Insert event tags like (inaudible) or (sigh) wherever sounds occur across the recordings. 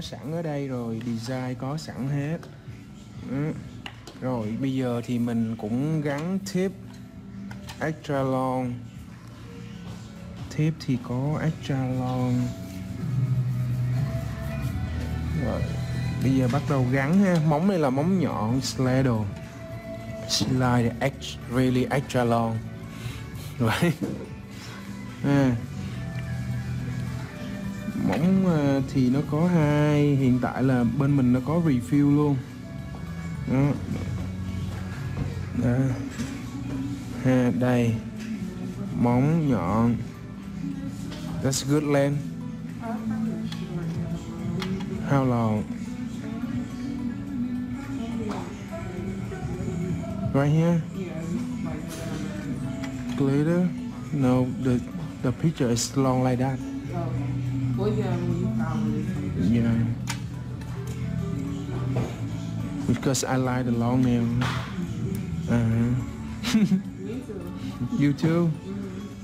có sẵn ở đây rồi design có sẵn hết. Ừ. rồi bây giờ thì mình cũng gắn tip extra long. Tip thì có extra long. Rồi bây giờ bắt đầu gắn ha. Móng này là móng nhọn slider slide extra, really extra long. Right (laughs) à. Ừ. thì nó có hai hiện tại là bên mình nó có refill luôn. Đó, đó. ha đây. Móng nhọn. That's good length how long right here. Glitter. No the the picture is long like that. Well, yeah, when you follow it. yeah because I like the long nail uh-huh. Me (laughs) too. you too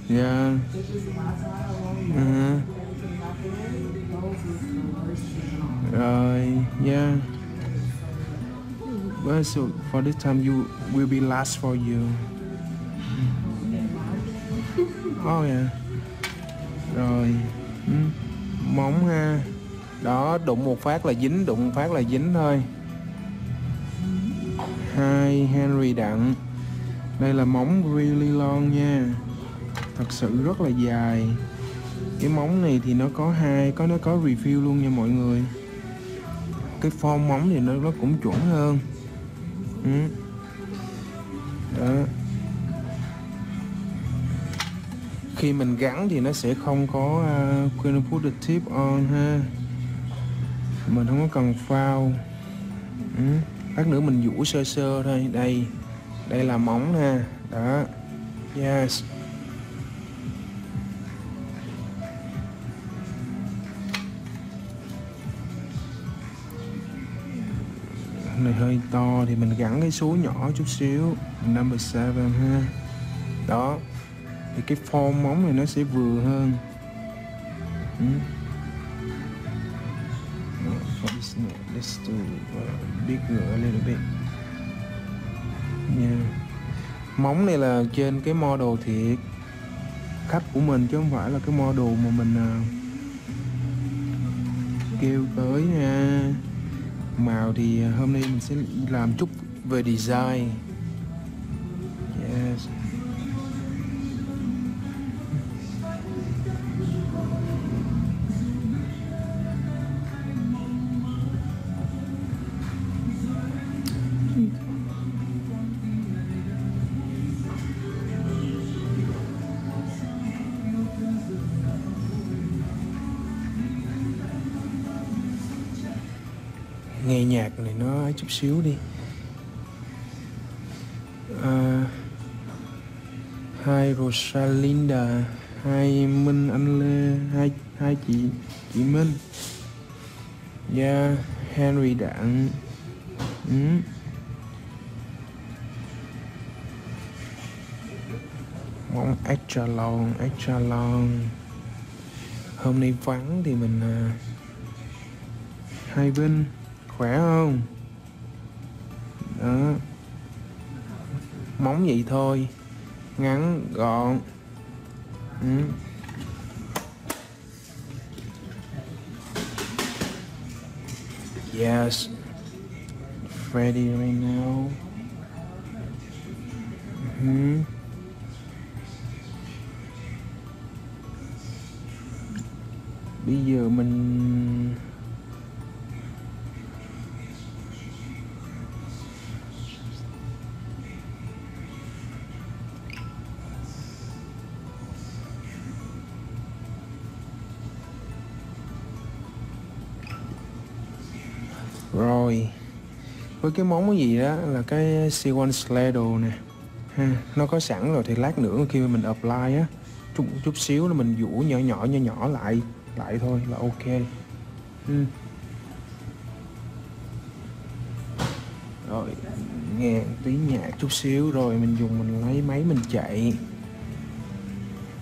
yeah It's just my side alone. uh-huh. Everything I did, those was the worst shit on. Uh, yeah. Well, so for this time you will be last for you. Oh yeah. Rồi. ừ. Móng ha. Đó, đụng một phát là dính, đụng một phát là dính thôi. Hai Henry Đặng. Đây là móng really long nha. Thật sự rất là dài. Cái móng này thì nó có hai, có nó có refill luôn nha mọi người cái form móng thì nó nó cũng chuẩn hơn ừ. đó khi mình gắn thì nó sẽ không có ờ, uh, when put the tip on ha. Mình không có cần phao. Ừ. lát nữa mình vũ sơ sơ thôi. Đây đây là móng ha đó. Yes. Này hơi to thì mình gắn cái số nhỏ chút xíu. Number 7 ha. Đó thì cái form móng này nó sẽ vừa hơn. Ừ. No, for this no, let's do uh, bigger a little bit. Yeah. móng này là trên cái model thiệt. Khách của mình chứ không phải là cái model mà mình uh, kêu tới nha. Màu thì à, hôm nay mình sẽ làm chút về design. Xíu đi. À, hai Rosalinda hai Minh Anh Lê hai hai chị chị Minh. Yeah Henry Đặng. Ừ. mong extra long extra long hôm nay vắng thì mình à, hai bên khỏe không? Đó. Móng vậy thôi. Ngắn, gọn. Ừ. yes. Ready right now. Ừ. bây giờ mình Với cái món cái gì đó là cái C1 Slider nè. Ha, Nó có sẵn rồi thì lát nữa khi mà mình apply á chút, chút xíu là mình vũ nhỏ nhỏ nhỏ nhỏ lại lại thôi là ok. Ừ. Rồi nghe tí nhạc chút xíu rồi mình dùng mình lấy máy mình chạy.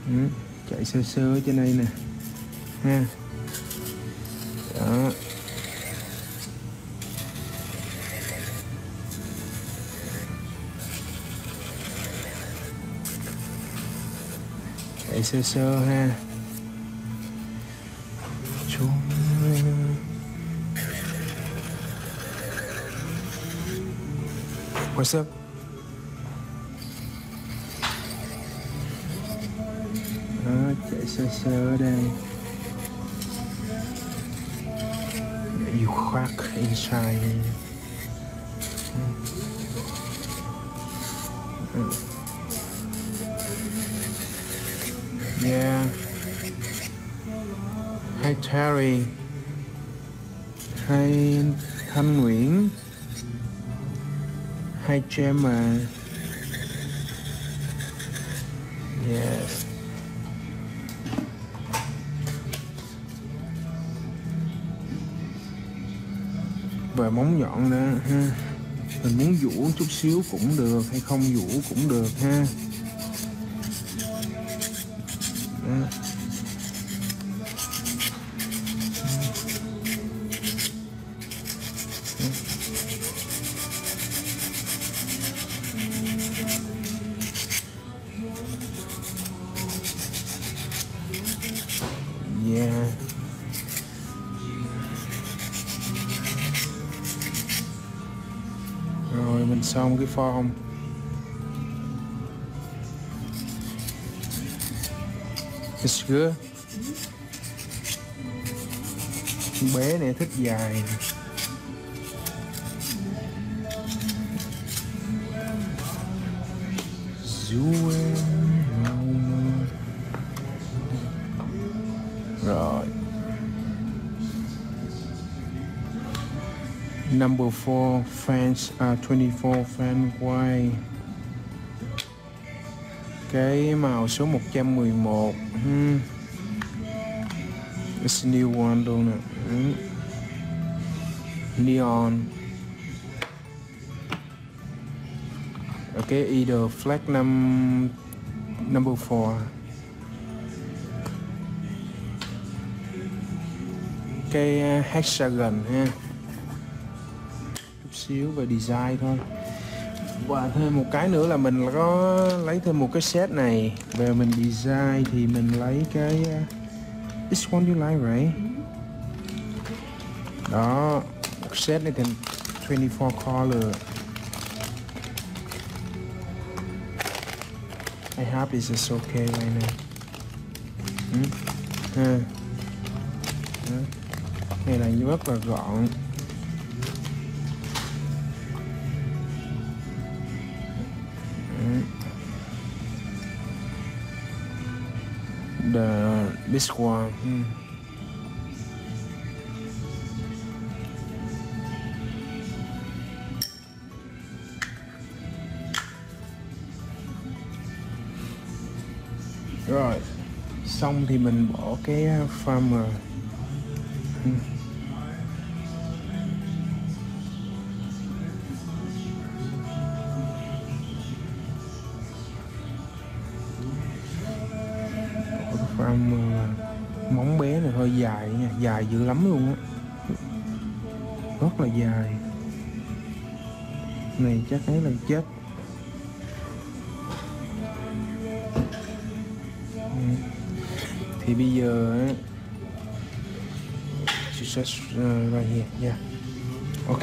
Ừ. Chạy sơ sơ trên đây nè. Ha. Đó. Sơ sơ ha. Chúng What's up? Đó, chạy sơ sơ ở đây. You crack inside. Harry, hay Thanh Nguyễn, hay Gemma. Yes. Về móng nhọn nữa, ha. Mình muốn vũ chút xíu cũng được, Hay không vũ cũng được, ha. It's. Con bé này thích dài. Rồi. Number 4 fans à, uh, 24 fan quay cái màu số 111 hmm. It's a new one luôn nè hmm. Neon. Okay, either flag num number 4 cái uh, hexagon ha. Chút xíu về design thôi và thêm một cái nữa là mình có lấy thêm một cái set này. Về mình design thì mình lấy cái uh, this one you like right? Đó một set này thành 24 color. I hope this is okay right now. Hmm? ha. Này là rất là gọn. Miss this hmm. rồi xong thì mình bỏ cái uh, farmer hmm. Dài dữ lắm luôn á. Rất là dài. Này chắc ấy là chết. Thì bây giờ success right here yeah ok.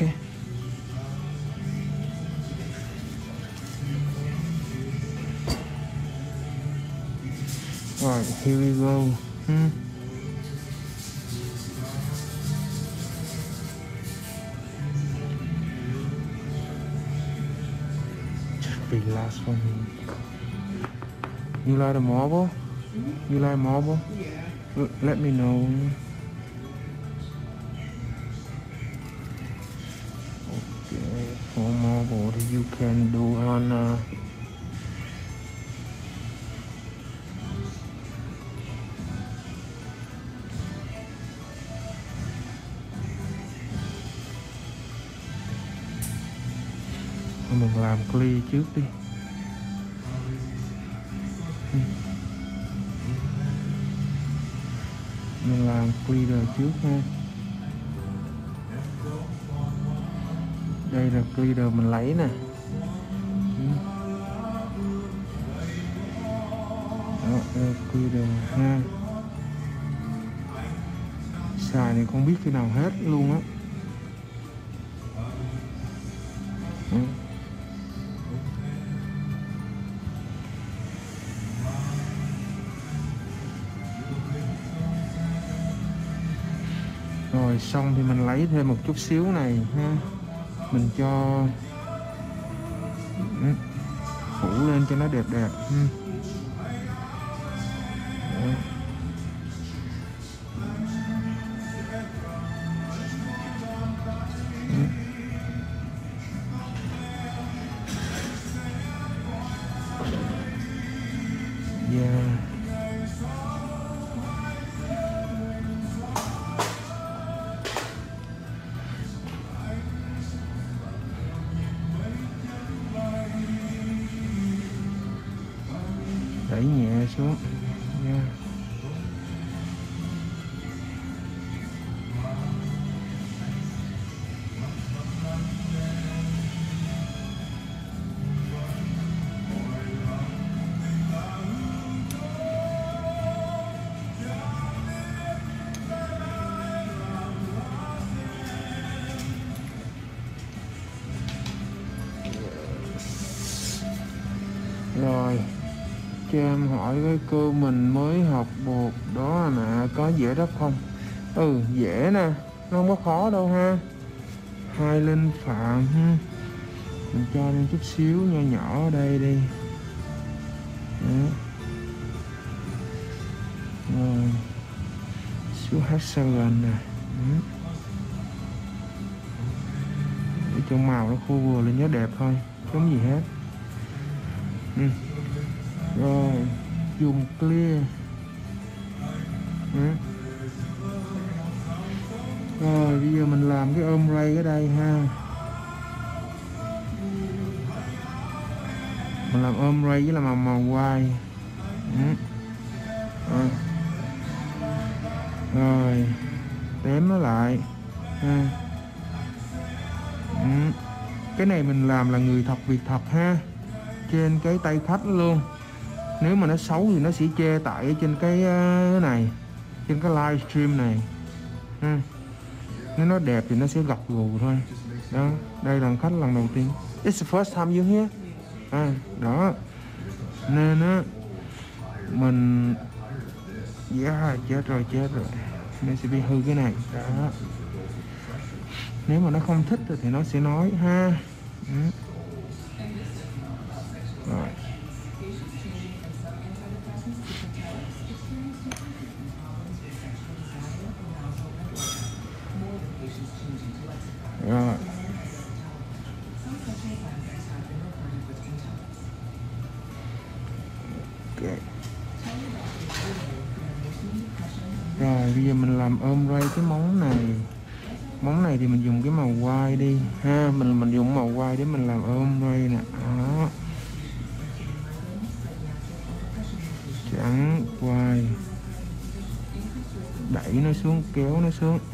Alright, here we go. Hmm. For me. You like a marble? You like marble? Yeah. L- let me know. Okay, for marble you can do on uh, mình làm clear trước đi mình làm clear trước ha. Đây là clear mình lấy nè. Đó, đây clear ha. Xài này không biết khi nào hết luôn á. Xong thì mình lấy thêm một chút xíu này ha mình cho ừ, phủ lên cho nó đẹp đẹp ha. Cô mình mới học bột đó à nè, có dễ đắp không? Ừ dễ nè, nó không có khó đâu ha. Hai linh phạm ha. Mình cho lên chút xíu nho nhỏ ở đây đi. Đó. rồi. Xíu hexagon nè. Để cho màu nó khô vừa lên nhớ đẹp thôi, không gì hết. Ừ. rồi dùng clear. Đấy. rồi, bây giờ mình làm cái ôm ray ở đây ha. Mình làm ôm ray với là màu màu white. Rồi. rồi nó lại ha. Cái này mình làm là người thật, việc thật ha. Trên cái tay khách luôn nếu mà nó xấu thì nó sẽ che tại trên ờ, cái này trên cái livestream này. Ha. nếu nó đẹp thì nó sẽ gật gù thôi. Đó đây là khách lần đầu tiên. It's the first time you here à, đó. Nên á mình yeah, chết rồi chết rồi. Nó sẽ bị hư cái này. Đó. Nếu mà nó không thích thì nó sẽ nói ha. Ừ. nó xuống kéo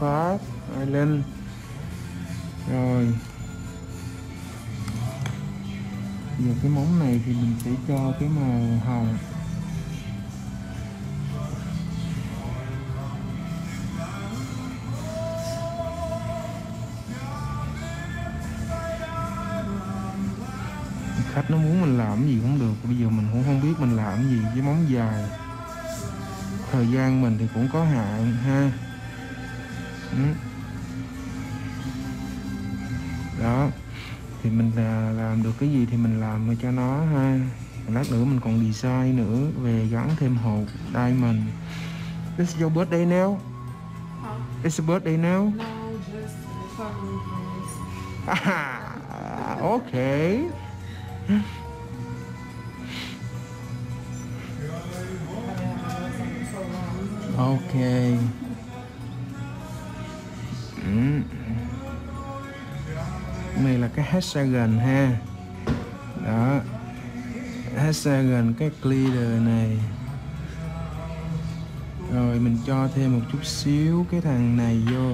Pháp, Ireland. Rồi. Giờ cái món này thì mình sẽ cho cái màu hồng khách nó muốn mình làm cái gì cũng được, bây giờ mình cũng không biết mình làm cái gì với món dài. Thời gian mình thì cũng có hạn, ha đó. Thì mình à, làm được cái gì thì mình làm cho nó ha. Lát nữa mình còn design nữa về gắn thêm hộp diamond. It's your birthday now? Huh? It's your birthday now? No, just friends. (laughs) okay. (laughs) Haven't ừ. này là cái hexagon ha đó hexagon cái clear này rồi, mình cho thêm một chút xíu cái thằng này vô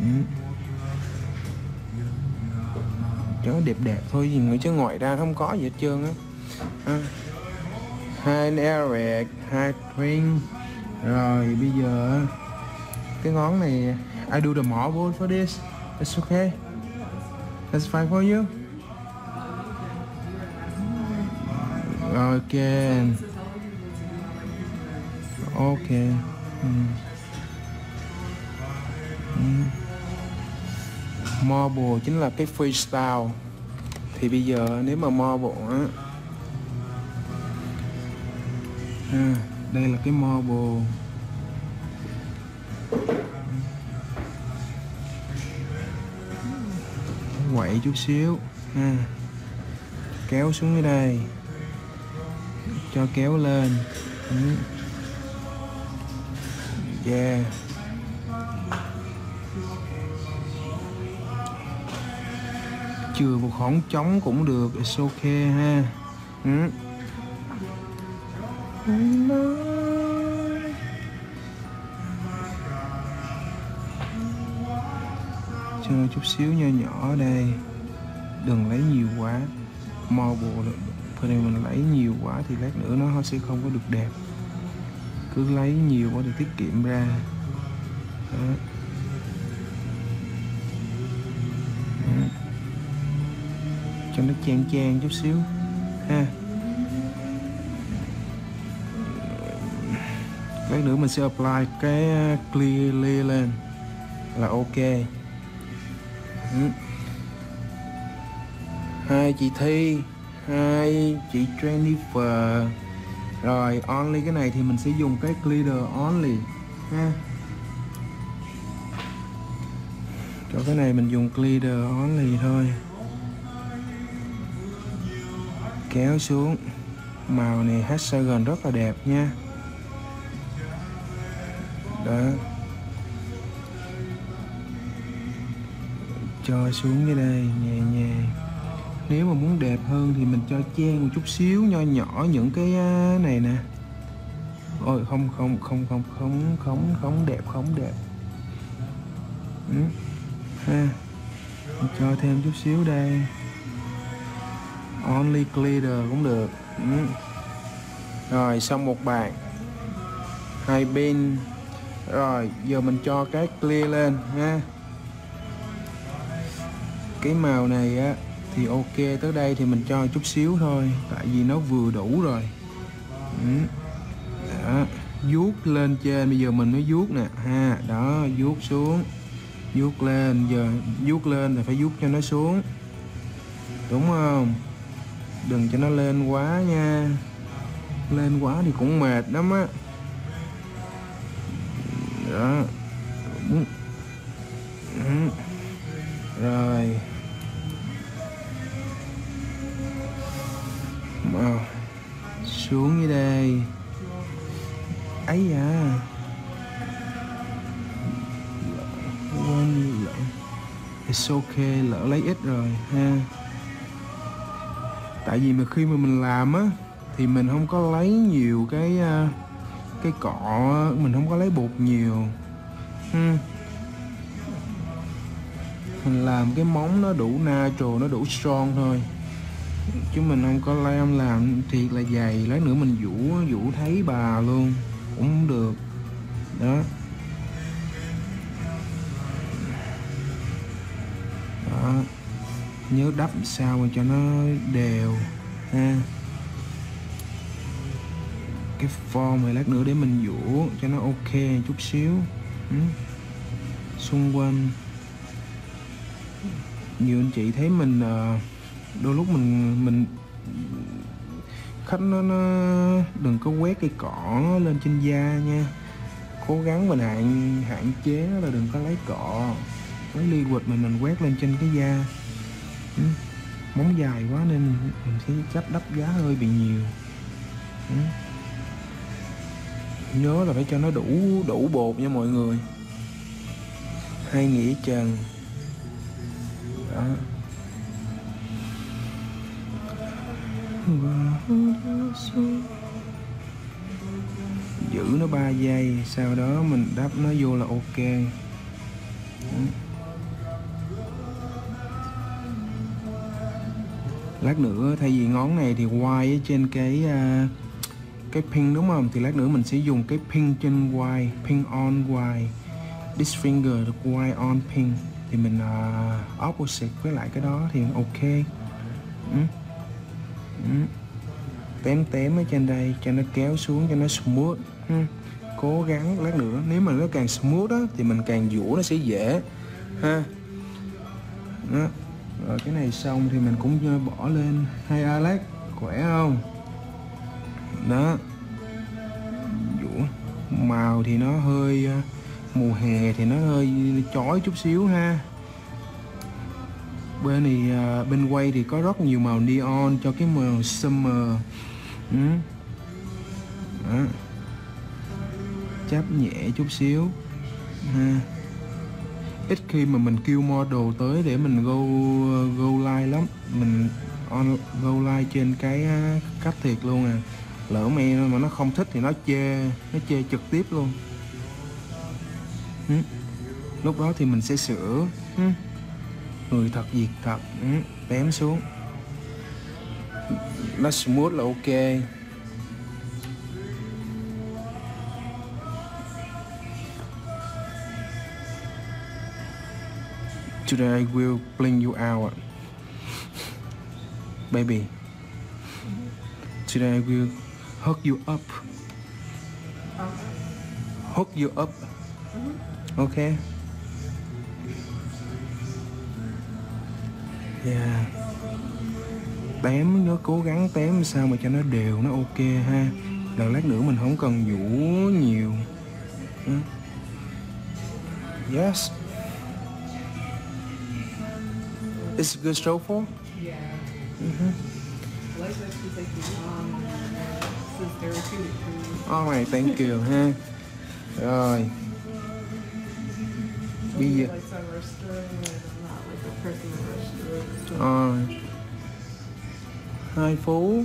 ừ. đẹp đẹp thôi gì nữa chứ ngoài ra không có gì hết trơn á à. hai Eric, hai Twin rồi, bây giờ cái ngón này I do the marble for this. It's okay. That's fine for you. Okay. Okay mm. Mm. marble chính là cái freestyle. Thì bây giờ nếu mà marble á. À, đây là cái marble quậy chút xíu. Ha kéo xuống dưới đây. Cho kéo lên. Ừ. yeah. Chừa một khoảng trống cũng được it's okay ha. Ừ. cho chút xíu nho nhỏ ở đây. Đừng lấy nhiều quá. Marble được phần này mình lấy nhiều quá thì lát nữa nó sẽ không có được đẹp. Cứ lấy nhiều quá thì tiết kiệm ra. Đó. Đó. cho nó chan chan chút xíu. Ha. Lát nữa mình sẽ apply cái clear lên. Là ok. Ừ. hai chị Thi, hai chị Jennifer. Rồi, only, cái này thì mình sẽ dùng cái glitter only, ha. Cho cái này mình dùng glitter only thôi. Kéo xuống. Màu này hexagon rất là đẹp nha. Đó. Cho xuống dưới đây, nhẹ nhàng. Nếu mà muốn đẹp hơn thì mình cho chen một chút xíu nho nhỏ những cái này nè. Ôi, không không không không không không không đẹp không đẹp. Ừ. ha. Mình cho thêm chút xíu đây. Only glitter cũng được. Ừ. rồi, xong một bàn hai bên rồi, giờ mình cho cái clear lên, ha cái màu này á, thì ok, tới đây thì mình cho chút xíu thôi, tại vì nó vừa đủ rồi. Ừ. đó, vuốt lên trên, bây giờ mình mới vuốt nè. Ha, đó, vuốt xuống, vuốt lên, giờ vuốt lên thì phải vuốt cho nó xuống. Đúng không? Đừng cho nó lên quá nha. Lên quá thì cũng mệt lắm á. Đó. Lấy ít rồi, ha. Tại vì mà khi mà mình làm á, thì mình không có lấy nhiều cái à, cái cọ mình không có lấy bột nhiều. Hmm. mình làm cái móng nó đủ natural, nó đủ strong thôi. Chứ mình không có làm làm thiệt là dày lấy nữa mình vũ vũ thấy bà luôn, cũng không được. Đó. Nhớ đắp sao mà cho nó đều. Ha. Cái form này lát nữa để mình vũ cho nó ok chút xíu. Ừ. xung quanh. Nhiều anh chị thấy mình ờ, đôi lúc mình mình khách nó nó đừng có quét cây cỏ lên trên da nha. Cố gắng mình hạn hạn chế là đừng có lấy cọ lấy ly quịch mình mình quét lên trên cái da. Ừ. móng dài quá nên mình sẽ chấp đắp giá hơi bị nhiều. Ừ. Nhớ là phải cho nó đủ đủ bột nha mọi người. Hai nghĩa trần đó. Giữ nó 3 giây, sau đó mình đắp nó vô là ok. Đó. Lát nữa thay vì ngón này thì quay ở trên cái uh, cái pin đúng không thì lát nữa mình sẽ dùng cái pin trên quay pin on quay this finger được quay on pin thì mình uh, opposite với lại cái đó thì ok ừ. Ừ. tém tém ở trên đây cho nó kéo xuống cho nó smooth ừ. cố gắng lát nữa nếu mà nó càng smooth á thì mình càng vũ nó sẽ dễ ha đó rồi cái này xong thì mình cũng bỏ lên hai Alex, khỏe không? Đó. Vũ, màu thì nó hơi ờ, mùa hè thì nó hơi chói chút xíu ha. Bên này ờ, bên quay thì có rất nhiều màu neon cho cái màu summer. Ừ. Đó. chắp nhẹ chút xíu. Ha ít khi mà mình kêu model tới để mình go go live lắm. Mình on, go live trên cái cách thiệt luôn à. Lỡ mẹ mà nó không thích thì nó chê nó chê trực tiếp luôn. Ừ. lúc đó thì mình sẽ sửa. Ừ. người thật, việc thật. Ừ. bém xuống. Nó smooth là ok. Today I will bring you out, baby. Today I will hook you up. Hook you up. Okay. yeah. Tém nhớ cố gắng tém sao mà cho nó đều, nó ok ha. Rồi lát nữa mình không cần vũ nhiều. Ừ. Yes. Yes it's a good show for Yeah. Mhm. Um, this is therapeutic for me. alright thank you ha rồi bây giờ Like some restoring and I'm not like a person that restores. So Ờ. hai phú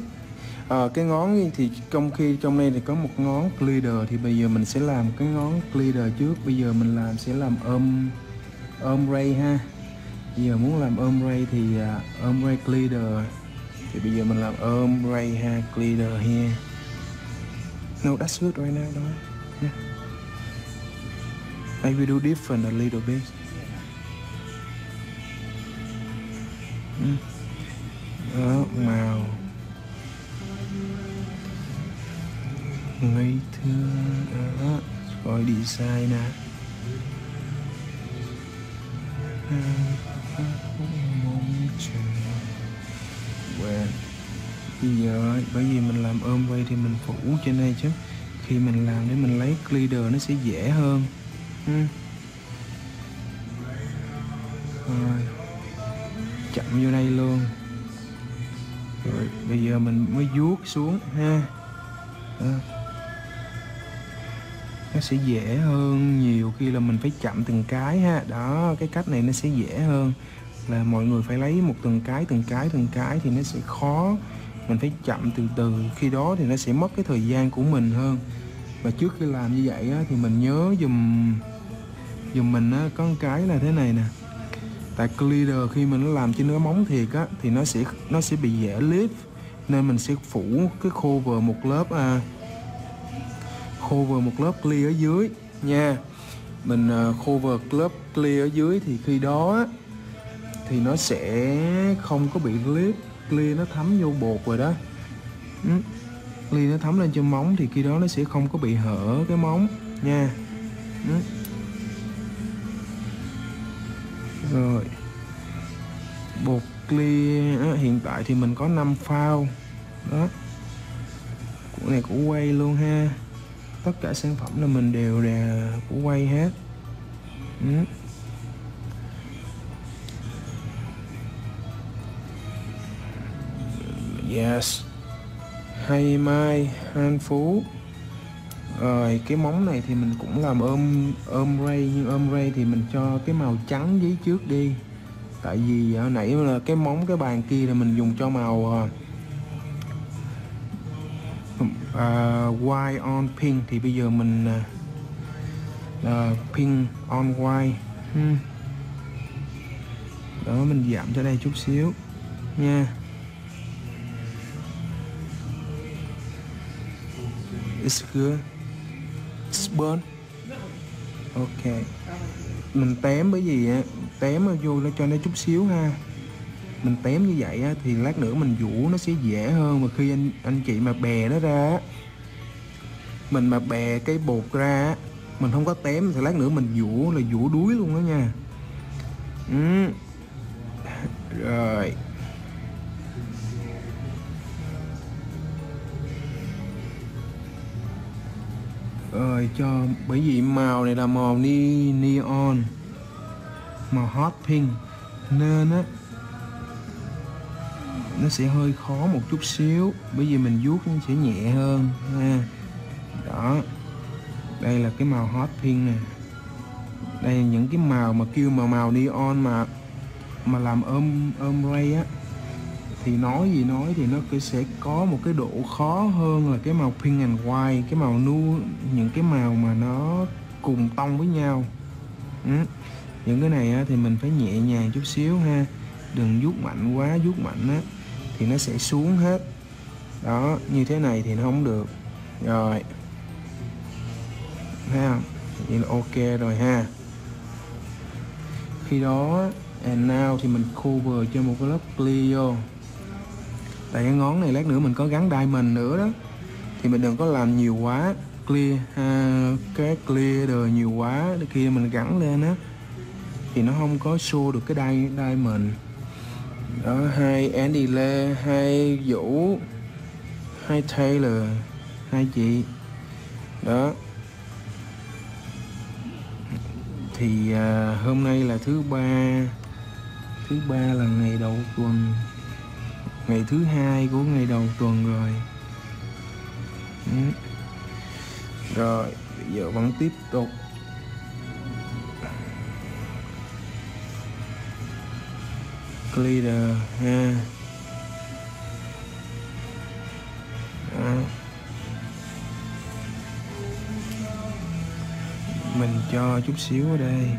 Ờ, cái ngón thì trong khi trong đây thì có một ngón glider thì bây giờ mình sẽ làm cái ngón glider trước bây giờ mình làm sẽ làm ôm ôm ray ha giờ muốn làm ôm ray thì à, ôm ray glider thì bây giờ mình làm ôm ray ha glider here no that's good right now đó yeah. I will do different a little bit. Mm. đó màu. Ngây thơ đó rồi design nè bây giờ bởi vì mình làm ôm quay thì mình phủ trên đây chứ khi mình làm để mình lấy glider nó sẽ dễ hơn ừ. rồi chậm vô đây luôn rồi bây giờ mình mới vuốt xuống ha Đó nó sẽ dễ hơn. Nhiều khi là mình phải chậm từng cái ha. Đó cái cách này nó sẽ dễ hơn. Là mọi người phải lấy một từng cái từng cái từng cái thì nó sẽ khó. Mình phải chậm từ từ. Khi đó thì nó sẽ mất cái thời gian của mình hơn. Và trước khi làm như vậy á, thì mình nhớ dùm dùm mình á, có một cái là thế này nè. Tại glider khi mình nó làm trên cái móng thiệt á thì nó sẽ nó sẽ bị dễ lift. Nên mình sẽ phủ cái cover một lớp à, cover một lớp clear ở dưới. Nha, mình ờ, cover lớp clear ở dưới thì khi đó thì nó sẽ không có bị clip, clear nó thấm vô bột rồi đó. Ừ, clear nó thấm lên trên móng thì khi đó nó sẽ không có bị hở cái móng. Nha. Ừ. Rồi. Bột clear hiện tại thì mình có 5 phao. Đó. Của này của quay luôn ha tất cả sản phẩm là mình đều là của quay hết. Ừ. yes. Hay mai an phú rồi, cái móng này thì mình cũng làm ôm ôm ray, nhưng ôm ray thì mình cho cái màu trắng giấy trước đi. Tại vì hồi nãy là cái móng, cái bàn kia là mình dùng cho màu à. À, uh, white on pink thì bây giờ mình uh, pink on white hmm. đó mình giảm cho đây chút xíu nha It's good. It's burn. Ok. Mình tém bởi vì tém vô nó cho nó chút xíu ha. Mình tém như vậy á, thì lát nữa mình vũ nó sẽ dễ hơn và khi anh anh chị mà bè nó ra mình mà bè cái bột ra mình không có tém thì lát nữa mình vũ là vũ đuối luôn đó nha. Ừ. Rồi. rồi cho bởi vì màu này là màu ni neon màu hot pink nên á nó sẽ hơi khó một chút xíu bởi vì mình vuốt nó sẽ nhẹ hơn ha. Đó. Đây là cái màu hot pink nè. Đây là những cái màu mà kêu mà màu neon mà mà làm ôm ôm ray á. Thì nói gì nói thì nó sẽ có một cái độ khó hơn là cái màu pink and white cái màu nu những cái màu mà nó cùng tông với nhau. Ừ. những cái này á, thì mình phải nhẹ nhàng chút xíu ha. Đừng vuốt mạnh quá vuốt mạnh á thì nó sẽ xuống hết. Đó như thế này thì nó không được. Rồi. Thấy không? Vậy là ok rồi ha. Khi đó and now thì mình cover cho một cái lớp clear vô tại cái ngón này lát nữa mình có gắn diamond nữa đó. Thì mình đừng có làm nhiều quá. Clear ha, cái clear đời nhiều quá khi mình gắn lên á. Thì nó không có show được cái diamond đó hai Andy Lê hai Vũ hai Taylor hai chị. Đó. Thì à, hôm nay là thứ ba thứ ba là ngày đầu tuần ngày thứ hai của ngày đầu tuần rồi. Ừ. rồi bây giờ vẫn tiếp tục. Leader ha. Đó. mình cho chút xíu ở đây.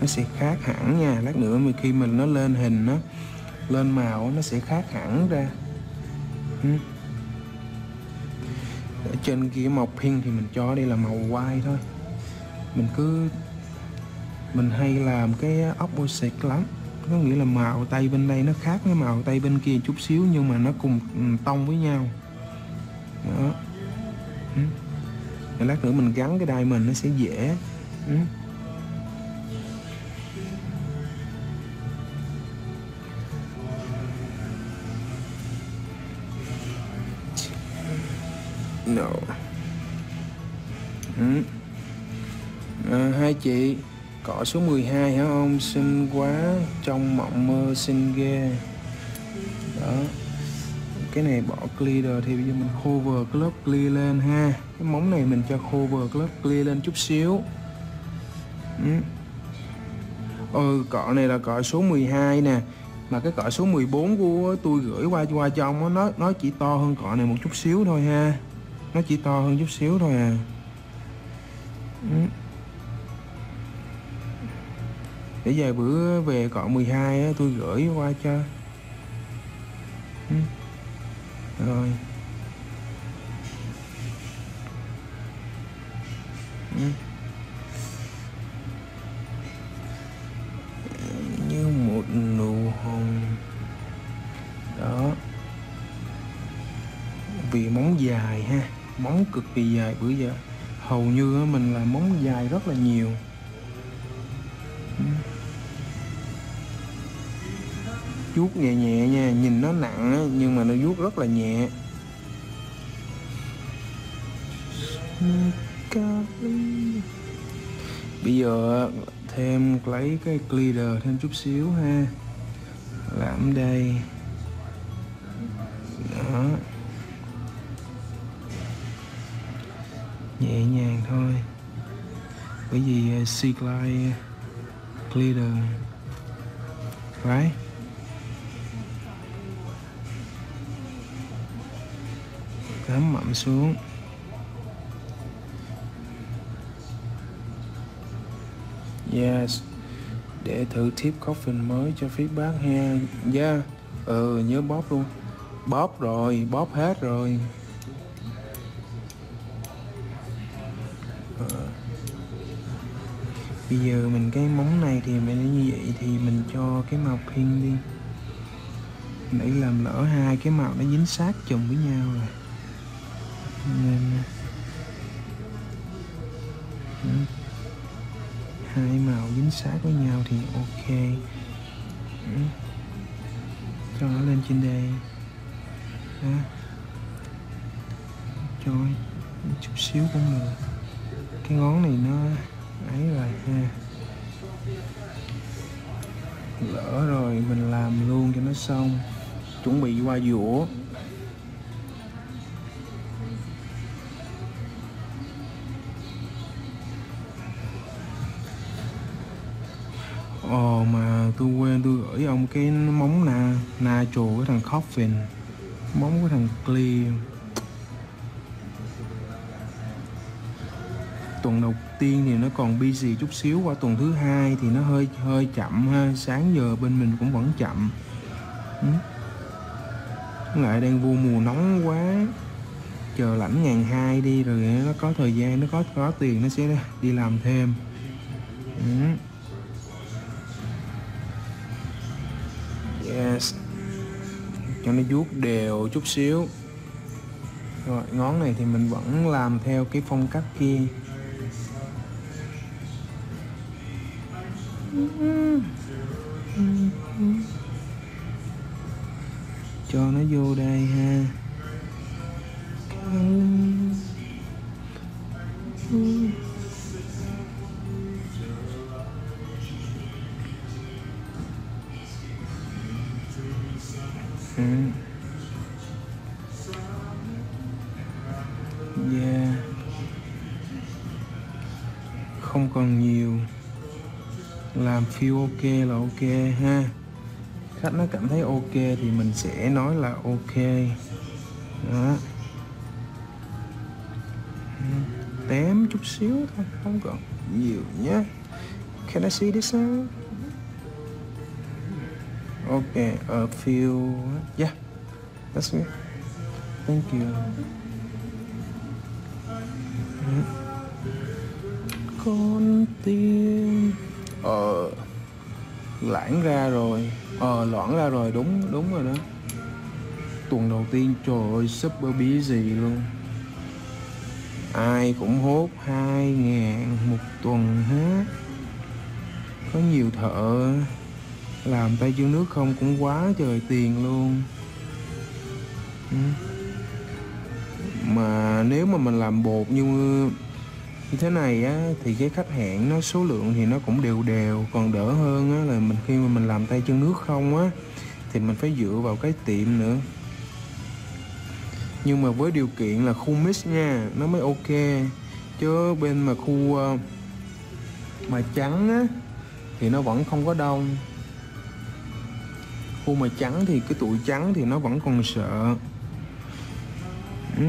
Nó sẽ khác hẳn nha. Lát nữa mà khi mình nó lên hình nó lên màu nó sẽ khác hẳn ra. Ừ. Ở trên kia màu pink thì mình cho đây là màu white thôi. Mình cứ, mình hay làm cái opposite lắm có nghĩa là màu tay bên đây nó khác với màu tay bên kia chút xíu nhưng mà nó cùng ừ, tông với nhau đó ừ. lát nữa mình gắn cái đai mình nó sẽ dễ ừ. No. Ừ. À, hai chị cỏ số 12 hả ông? Xinh quá, trong mộng mơ xinh ghê. Đó. Cái này bỏ clear thì bây giờ mình cover cái lớp clear lên ha. Cái móng này mình cho cover cái lớp clear lên chút xíu. Ừ. ừ cọ này là cọ số 12 nè. Mà cái cọ số 14 của tôi gửi qua qua cho ông nó nó chỉ to hơn cọ này một chút xíu thôi ha. Nó chỉ to hơn chút xíu thôi à. Ừ để vài bữa về cọ 12 á, tôi gửi qua cho. Ừ. rồi. Ừ. như một nụ hôn. Đó. Vì móng dài ha móng cực kỳ dài. Bữa giờ hầu như mình là móng dài rất là nhiều. Vuốt nhẹ nhẹ nha nhìn nó nặng á, nhưng mà nó vuốt rất là nhẹ. Bây giờ thêm lấy cái glider thêm chút xíu ha. Làm đây. Đó. Nhẹ nhàng thôi. Bởi vì eh, uh, C-Glide glider eh, right? Cắm mặn xuống. Yes, để thử tip coffin mới cho feedback ha. Yeah ừ nhớ bóp luôn. Bóp rồi, bóp hết rồi. Ờ. Bây giờ mình cái móng này thì mình như vậy thì mình cho cái màu pin đi. Nãy làm lỡ hai cái màu nó dính sát chùm với nhau rồi nên hai màu dính sát với nhau thì ok. Ừ. Cho nó lên trên đây. Đó. Cho chút xíu cũng được. Cái ngón này nó ấy rồi ha. Lỡ rồi, mình làm luôn cho nó xong. Chuẩn bị qua dũa Ồ mà tôi quên, tôi gửi ông cái móng na na trù cái thằng Coffin. Móng cái thằng Clear tuần đầu tiên thì nó còn busy chút xíu, qua tuần thứ hai thì nó hơi hơi chậm ha. Sáng giờ bên mình cũng vẫn chậm. Ừ. lại đang vô mùa nóng quá. Chờ lãnh ngàn hai đi rồi nó có thời gian, nó có có tiền nó sẽ đi làm thêm. Ừ. cho nó vuốt đều chút xíu. Rồi, ngón này thì mình vẫn làm theo cái phong cách kia. Cho nó vô đây ha. Feel ok là ok ha. Khách nó cảm thấy ok thì mình sẽ nói là ok. Đó. Tém chút xíu thôi, không còn nhiều nhé can I see this now ok, a few. Yeah, that's good thank you. Con tim ờ lãng ra rồi. Ờ loãng ra rồi, đúng đúng rồi đó. Tuần đầu tiên, trời ơi, super busy luôn. Ai cũng hốt hai ngàn một tuần hết. Có nhiều thợ làm tay chân nước không cũng quá trời tiền luôn. Ừ. Mà nếu mà mình làm bột như như thế này á, thì cái khách hẹn nó số lượng thì nó cũng đều đều, còn đỡ hơn á, là mình khi mà mình làm tay chân nước không á, thì mình phải dựa vào cái tiệm nữa. Nhưng mà với điều kiện là khu mix nha, nó mới ok. Chứ bên mà khu ờ, mà trắng á, thì nó vẫn không có đông. Khu mà trắng thì cái tụi trắng thì nó vẫn còn sợ. Ừ.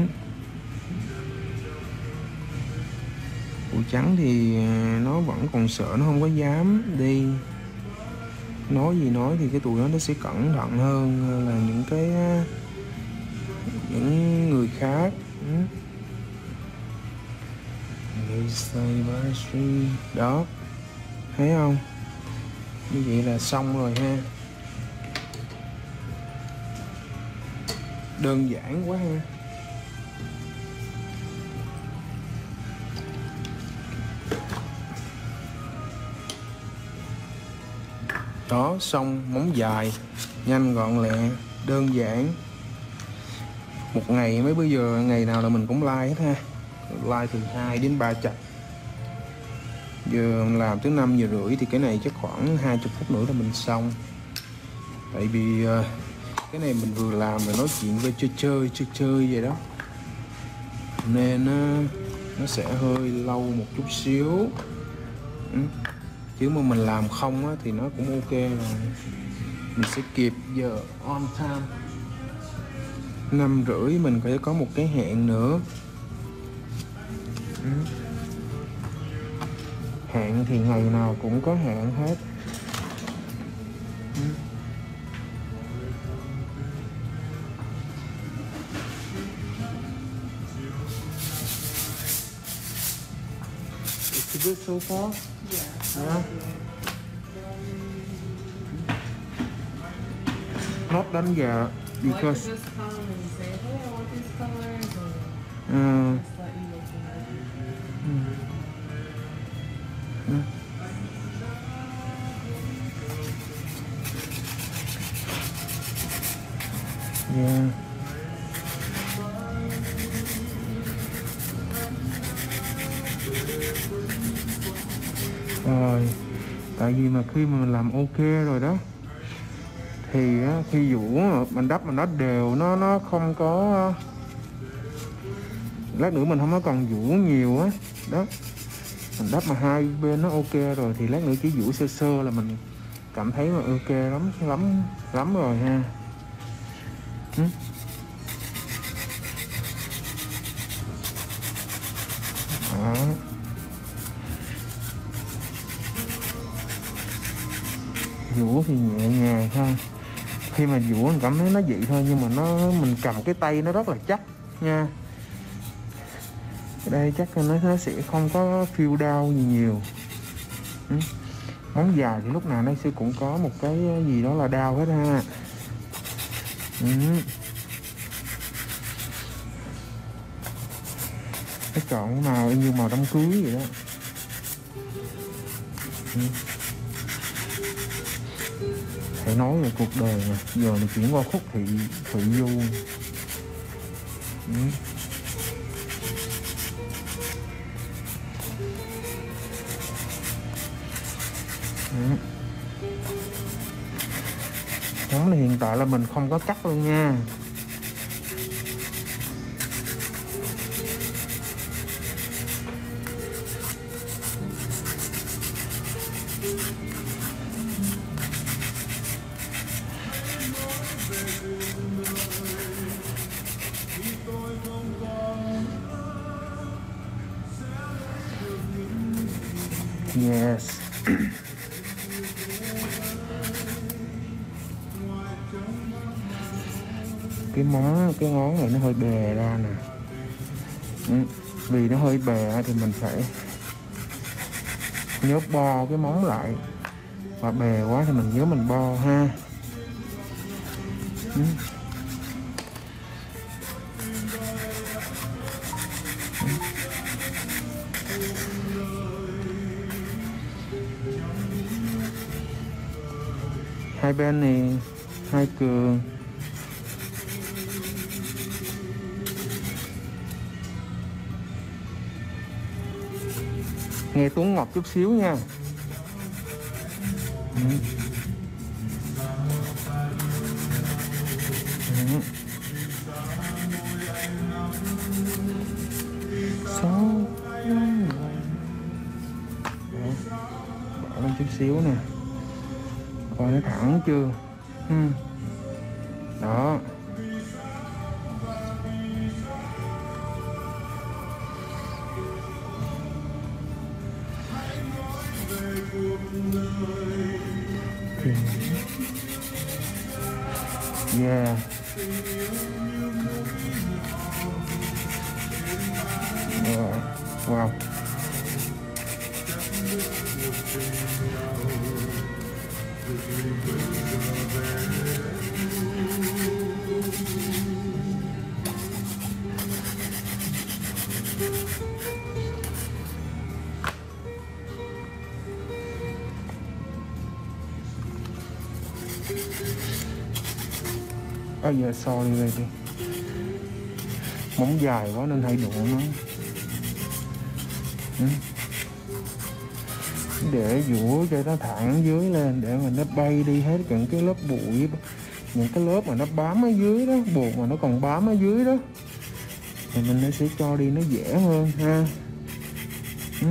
trắng thì à, nó vẫn còn sợ, nó không có dám đi. Nói gì nói thì cái tụi nó nó sẽ cẩn thận hơn là những cái à, những người khác. Ừ. Đó. Thấy không? Như vậy là xong rồi ha. Đơn giản quá ha. Đó, xong, móng dài. Nhanh, gọn, lẹ, đơn giản. Một ngày mấy bây giờ, ngày nào là mình cũng like hết ha. Like từ 2 đến 3 chặt giờ làm tới 5 giờ rưỡi thì cái này chắc khoảng 20 phút nữa là mình xong. Tại vì ờ, cái này mình vừa làm và nói chuyện về chơi chơi chơi chơi vậy đó. Nên nó nó sẽ hơi lâu một chút xíu. Ừ chứ mà mình làm không á, thì nó cũng ok rồi mình sẽ kịp giờ on time năm rưỡi mình phải có một cái hẹn nữa ừ. hẹn thì ngày nào cũng có hẹn hết ừ. Good so far? Yeah. Yeah. Not đánh giá Because you because just come and say, hey, I want these colors, or uh, tại vì mà khi mà mình làm ok rồi đó, thì khi vũ mà mình đắp mà nó đều, nó nó không có, lát nữa mình không có cần vũ nhiều á, đó. Mình đắp mà hai bên nó ok rồi thì lát nữa chỉ vũ sơ sơ là mình cảm thấy mà ok lắm lắm lắm rồi ha. Ừ? đó. Vũ thì nhẹ nhàng thôi. Khi mà vũ mình cảm thấy nó dị thôi, nhưng mà nó, mình cầm cái tay nó rất là chắc nha. Ở đây, chắc nó nó sẽ không có feel đau gì nhiều. Ừ. Móng dài thì lúc nào nó sẽ cũng có một cái gì đó là đau hết ha. Ừ. cái chọn màu, như màu đám cưới vậy đó. Ừ phải nói về cuộc đời mà giờ mình chuyển qua khúc thị thị du ừ. Ừ. đó hiện tại là mình không có cắt luôn nha nó hơi bè ra nè. Ừ, vì nó hơi bè thì mình phải nhớ bo cái móng lại. Và bè quá thì mình nhớ mình bo ha. Ừ. Ừ. Hai bên này, hai cường. Nghe tuấn ngọt chút xíu nha ừ. Ừ. Bỏ lên chút xíu nè coi nó thẳng chưa ừ. đó so như vậy đi. Móng dài quá nên hay đụng nó. Ừ. Để dũa cho nó thẳng dưới lên, để mà nó bay đi hết những cái lớp bụi, những cái lớp mà nó bám ở dưới đó bột mà nó còn bám ở dưới đó. Thì mình sẽ cho đi nó dễ hơn ha. Ừ.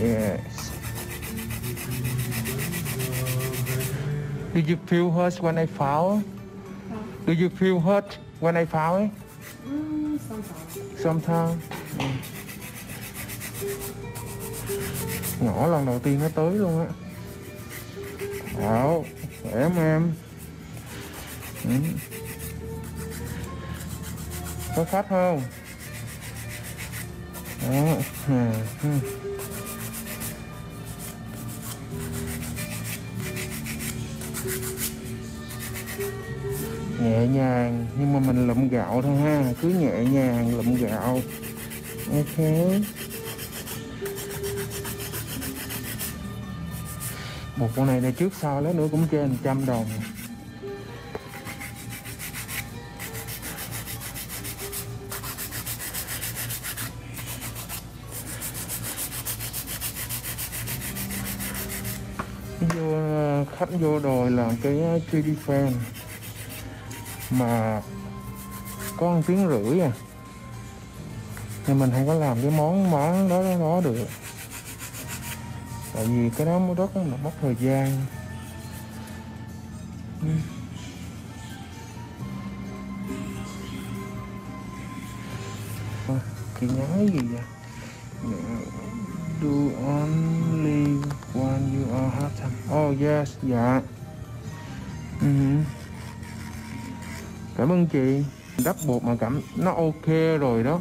Yes. Did you feel hurt when I fall? Do you feel hurt when I fall? Mm, sometimes. Sometimes. Ừ. Nhỏ lần đầu tiên nó tới luôn á. Đó, khỏe không em? Ừ. Có khách không? Đó. Nhẹ nhàng, nhưng mà mình lụm gạo thôi ha, cứ nhẹ nhàng lụm gạo. Ok. Một con này này trước sau lấy nữa cũng trên trăm đồng. Vô, khách vô đồi làm cái uh, chili fan mà có một tiếng rưỡi à. Nhưng mình không có làm cái món món đó đó được. Tại vì cái đó rất là mất thời gian. Cái À, chị nhắn gì vậy? Do only when you are hard time oh yes dạ. Ừ cảm ơn chị. Đắp bột mà cảm nó ok rồi đó.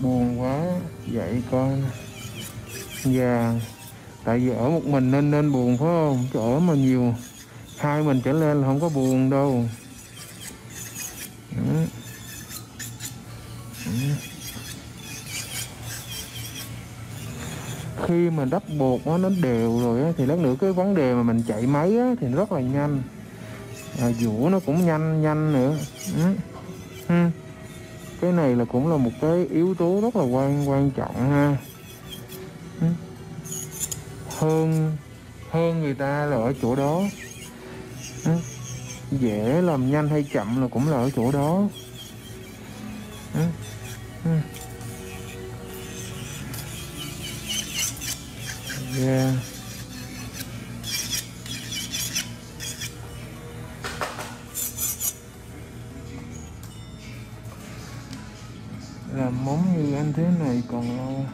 Buồn quá. Vậy con dạ. Tại vì ở một mình nên nên buồn phải không? Chứ ở mà nhiều hai mình trở lên là không có buồn đâu. Khi mà đắp bột nó nó đều rồi á, thì lát nữa cái vấn đề mà mình chạy máy á, thì nó rất là nhanh à, dũa nó cũng nhanh nhanh nữa ừ. Ừ. cái này là cũng là một cái yếu tố rất là quan quan trọng ha ừ. hơn hơn người ta là ở chỗ đó ừ. dễ làm nhanh hay chậm là cũng là ở chỗ đó ừ. Ừ. Yeah. Làm món như anh thế này còn lâu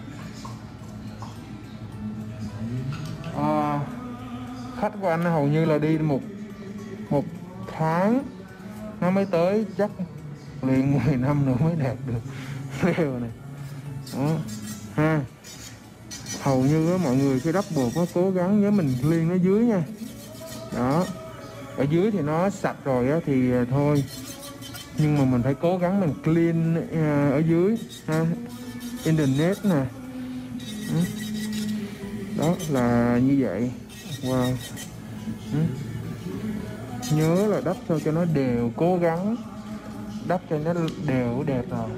à, Khách của anh hầu như là đi một một tháng nó mới tới chắc liền 10 (laughs) năm nữa mới đạt được (laughs) leo này. Đó ha. Hầu như á, mọi người cái đắp bột nó cố gắng với mình liên nó dưới nha. Đó ở dưới thì nó sạch rồi á, thì ờ, thôi nhưng mà mình phải cố gắng mình clean à, ở dưới, ha internet nè. Ừ. Đó là như vậy. Wow. Ừ. Nhớ là đắp sao cho nó đều, cố gắng đắp cho nó đều đẹp rồi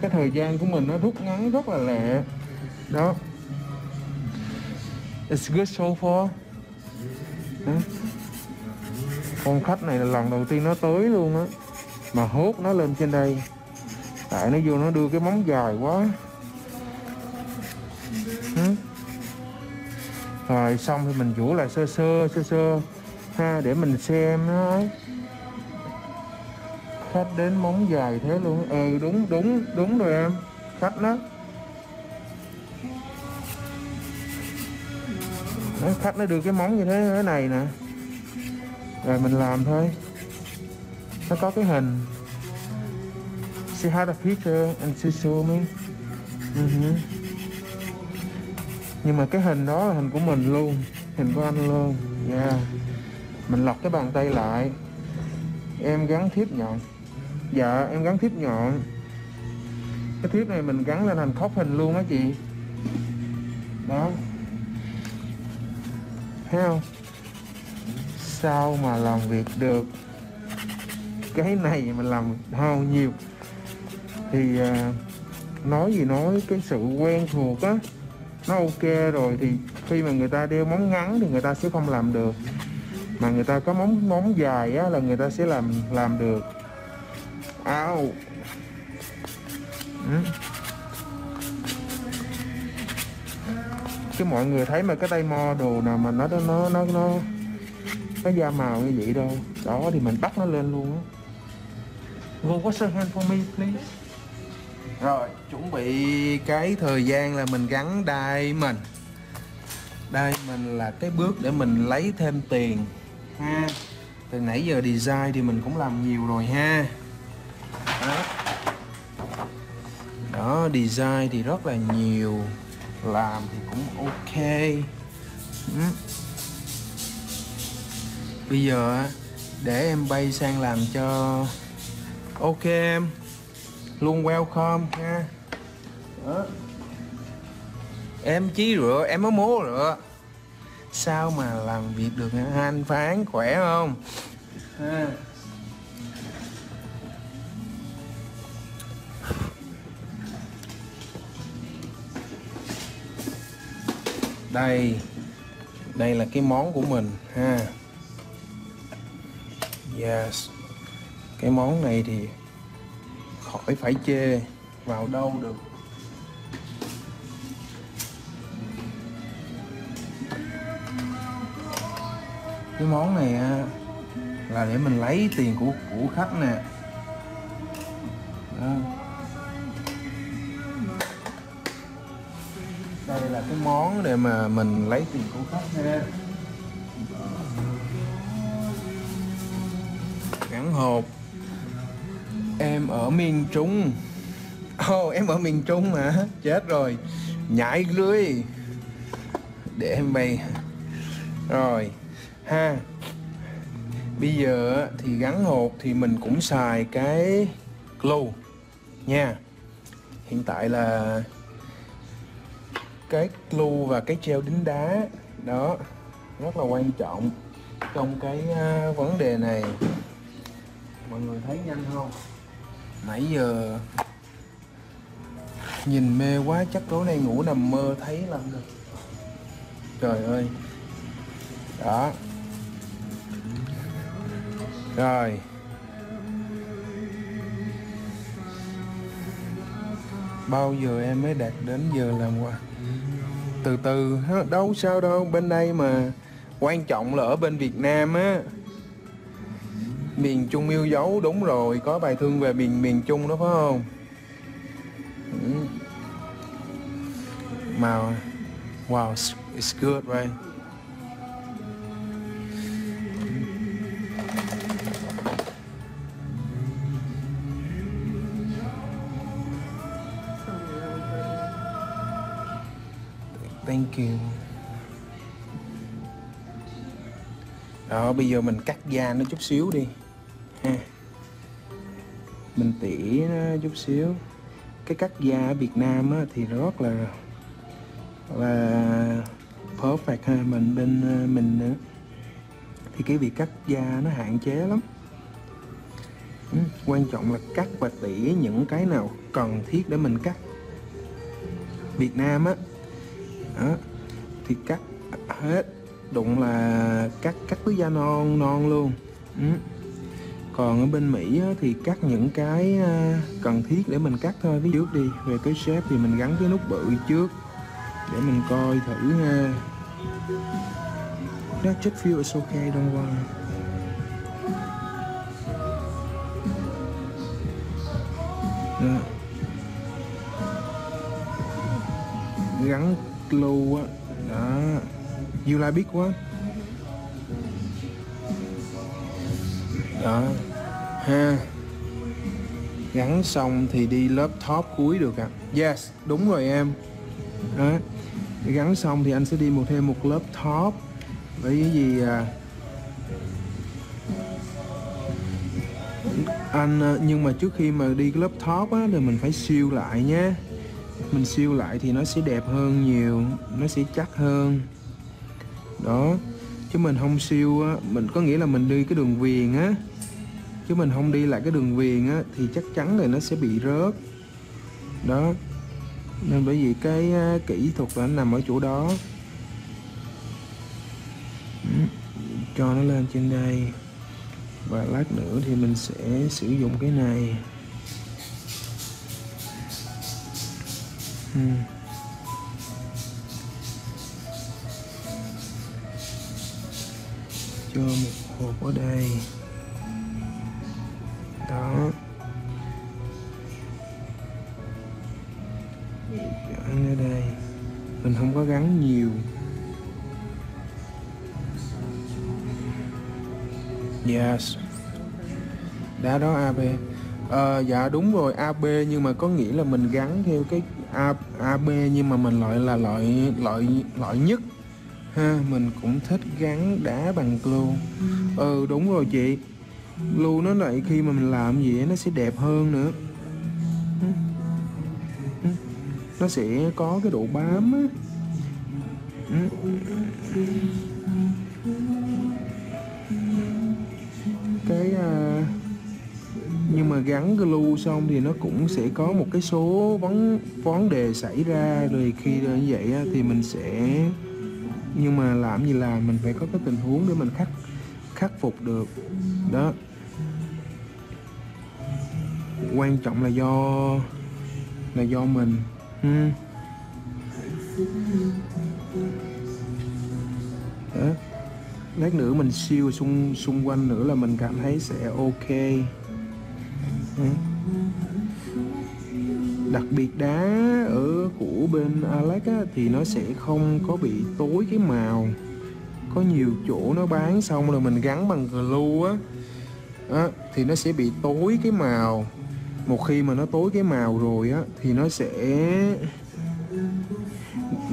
cái thời gian của mình nó rút ngắn rất là lẹ. Đó. It's good so far. Đó. con khách này là lần đầu tiên nó tới luôn á mà hốt nó lên trên đây. Tại nó vô nó đưa cái móng dài quá. Ừ. rồi xong thì mình rửa lại sơ sơ sơ sơ. Ha để mình xem nó. Ấy khách đến móng dài thế luôn. Ừ đúng đúng đúng rồi em. Khách đó Đấy, khách nó đưa cái móng như thế thế này nè. Rồi mình làm thôi nó có cái hình. She had a picture and she showed me. Uh-huh. nhưng mà cái hình đó là hình của mình luôn. Hình của anh luôn. Yeah. Mình lọc cái bàn tay lại. Em gắn thiếp nhọn. Dạ em gắn thiếp nhọn. Cái thiếp này mình gắn lên thành khóc hình luôn á chị. Đó. Thấy không? Sao mà làm việc được cái này mình làm hao nhiều. Thì à, nói gì nói cái sự quen thuộc á nó ok rồi thì khi mà người ta đeo móng ngắn thì người ta sẽ không làm được. Mà người ta có móng móng dài á là người ta sẽ làm làm được. Ao. Ừ. cái mọi người thấy mà cái tay mo đồ nào mà nó nó nó nó nó da màu như vậy đâu. Đó thì mình bắt nó lên luôn á. Go wash your hand for me please? Rồi chuẩn bị cái thời gian là mình gắn đai mình đai mình là cái bước để mình lấy thêm tiền ha. Từ nãy giờ design thì mình cũng làm nhiều rồi ha. Đó, đó design thì rất là nhiều làm thì cũng ok. Ừ. bây giờ để em bay sang làm cho ok em. Luôn welcome ha đó. em chí rửa em mới múa rửa. Sao mà làm việc được hả? Anh phán khỏe không? Ha. Đây. Đây là cái món của mình ha. Yes cái món này thì khỏi phải chê vào đâu được. Cái món này là để mình lấy tiền của của khách nè. Đó. đây là cái món để mà mình lấy tiền của khách ha gắn hộp em ở miền trung. Ồ oh, em ở miền trung mà chết rồi. Nhảy lưới. Để em bay. Rồi ha. Bây giờ thì gắn hột thì mình cũng xài cái glue nha. Hiện tại là cái glue và cái treo đính đá đó rất là quan trọng trong cái à, vấn đề này. Mọi người thấy nhanh không? Nãy giờ nhìn mê quá, chắc tối nay ngủ nằm mơ thấy lắm được. Trời ơi. Đó. Rồi. Bao giờ em mới đạt đến giờ làm qua từ từ đâu, sao đâu. Bên đây mà quan trọng là ở bên Việt Nam á miền Trung yêu dấu, đúng rồi, có bài thương về miền miền Trung đó, phải không? Ừ. màu wow it's good, right? Thank you. Đó, bây giờ mình cắt da nó chút xíu đi. Chút xíu. Cái cắt da ở Việt Nam á, thì rất là là perfect ha. Mình bên ờ, mình nữa thì cái việc cắt da nó hạn chế lắm. Ừ, quan trọng là cắt và tỉa những cái nào cần thiết để mình cắt. Việt Nam á đó, thì cắt hết đụng là cắt cắt cứ da non non luôn. Ừ còn ở bên Mỹ thì cắt những cái à, cần thiết để mình cắt thôi. Ví trước đi, về cái shape thì mình gắn cái nút bự trước để mình coi thử ha. That just feels okay, don't worry. Đó. gắn glue á. Đó. You like big one đó ha. Gắn xong thì đi lớp top cuối được ạ. À. yes đúng rồi em. Đó. Gắn xong thì anh sẽ đi một thêm một lớp top bởi vì à, anh ờ, nhưng mà trước khi mà đi cái lớp top á thì mình phải siêu lại nhé. Mình siêu lại thì nó sẽ đẹp hơn nhiều nó sẽ chắc hơn. Đó. Chứ mình không siêu á mình có nghĩa là mình đi cái đường viền á chứ mình không đi lại cái đường viền á, thì chắc chắn là nó sẽ bị rớt. Đó. Nên bởi vì cái kỹ thuật là nó nằm ở chỗ đó. Ừ, cho nó lên trên đây. Và lát nữa thì mình sẽ sử dụng cái này. Ừ. cho một hộp ở đây. AB ờ, dạ đúng rồi AB nhưng mà có nghĩa là mình gắn theo cái A, AB nhưng mà mình loại là loại loại loại nhất. Ha mình cũng thích gắn đá bằng glue. Ừ. Đúng rồi chị. Glue nó lại khi mà mình làm gì ấy, nó sẽ đẹp hơn nữa. Nó sẽ có cái độ bám á nhưng mà gắn glue xong thì nó cũng sẽ có một cái số vấn vấn đề xảy ra. Rồi khi như vậy á, thì mình sẽ nhưng mà làm gì là mình phải có cái tình huống để mình khắc khắc phục được. Đó. Quan trọng là do là do mình. Ừ. đó. Lát nữa mình siêu xung xung quanh nữa là mình cảm thấy sẽ ok. Ừ. đặc biệt đá ở của bên Alex á, thì nó sẽ không có bị tối cái màu. Có nhiều chỗ nó bán xong rồi mình gắn bằng glue á. Á, thì nó sẽ bị tối cái màu. Một khi mà nó tối cái màu rồi á thì nó sẽ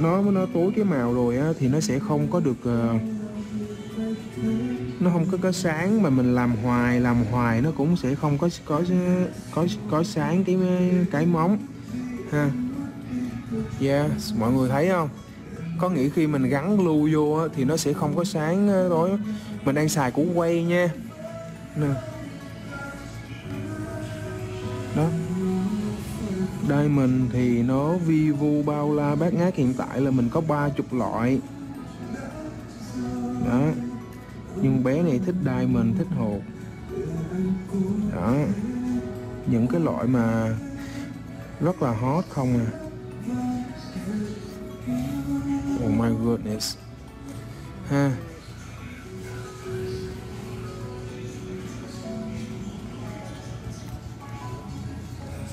nó nó tối cái màu rồi á thì nó sẽ không có được uh, nó không có có sáng mà mình làm hoài làm hoài nó cũng sẽ không có có có có sáng cái cái móng. Ha. Yeah mọi người thấy không? Có nghĩa khi mình gắn lưu vô á, thì nó sẽ không có sáng ờ, đó mình đang xài củ quay nha. Nè. Đó. Đây mình thì nó Vivo bao la bát ngát hiện tại là mình có ba chục loại. Đó nhưng bé này thích Diamond, thích hột. Đó. Những cái loại mà rất là hot không à. Oh my goodness. Ha.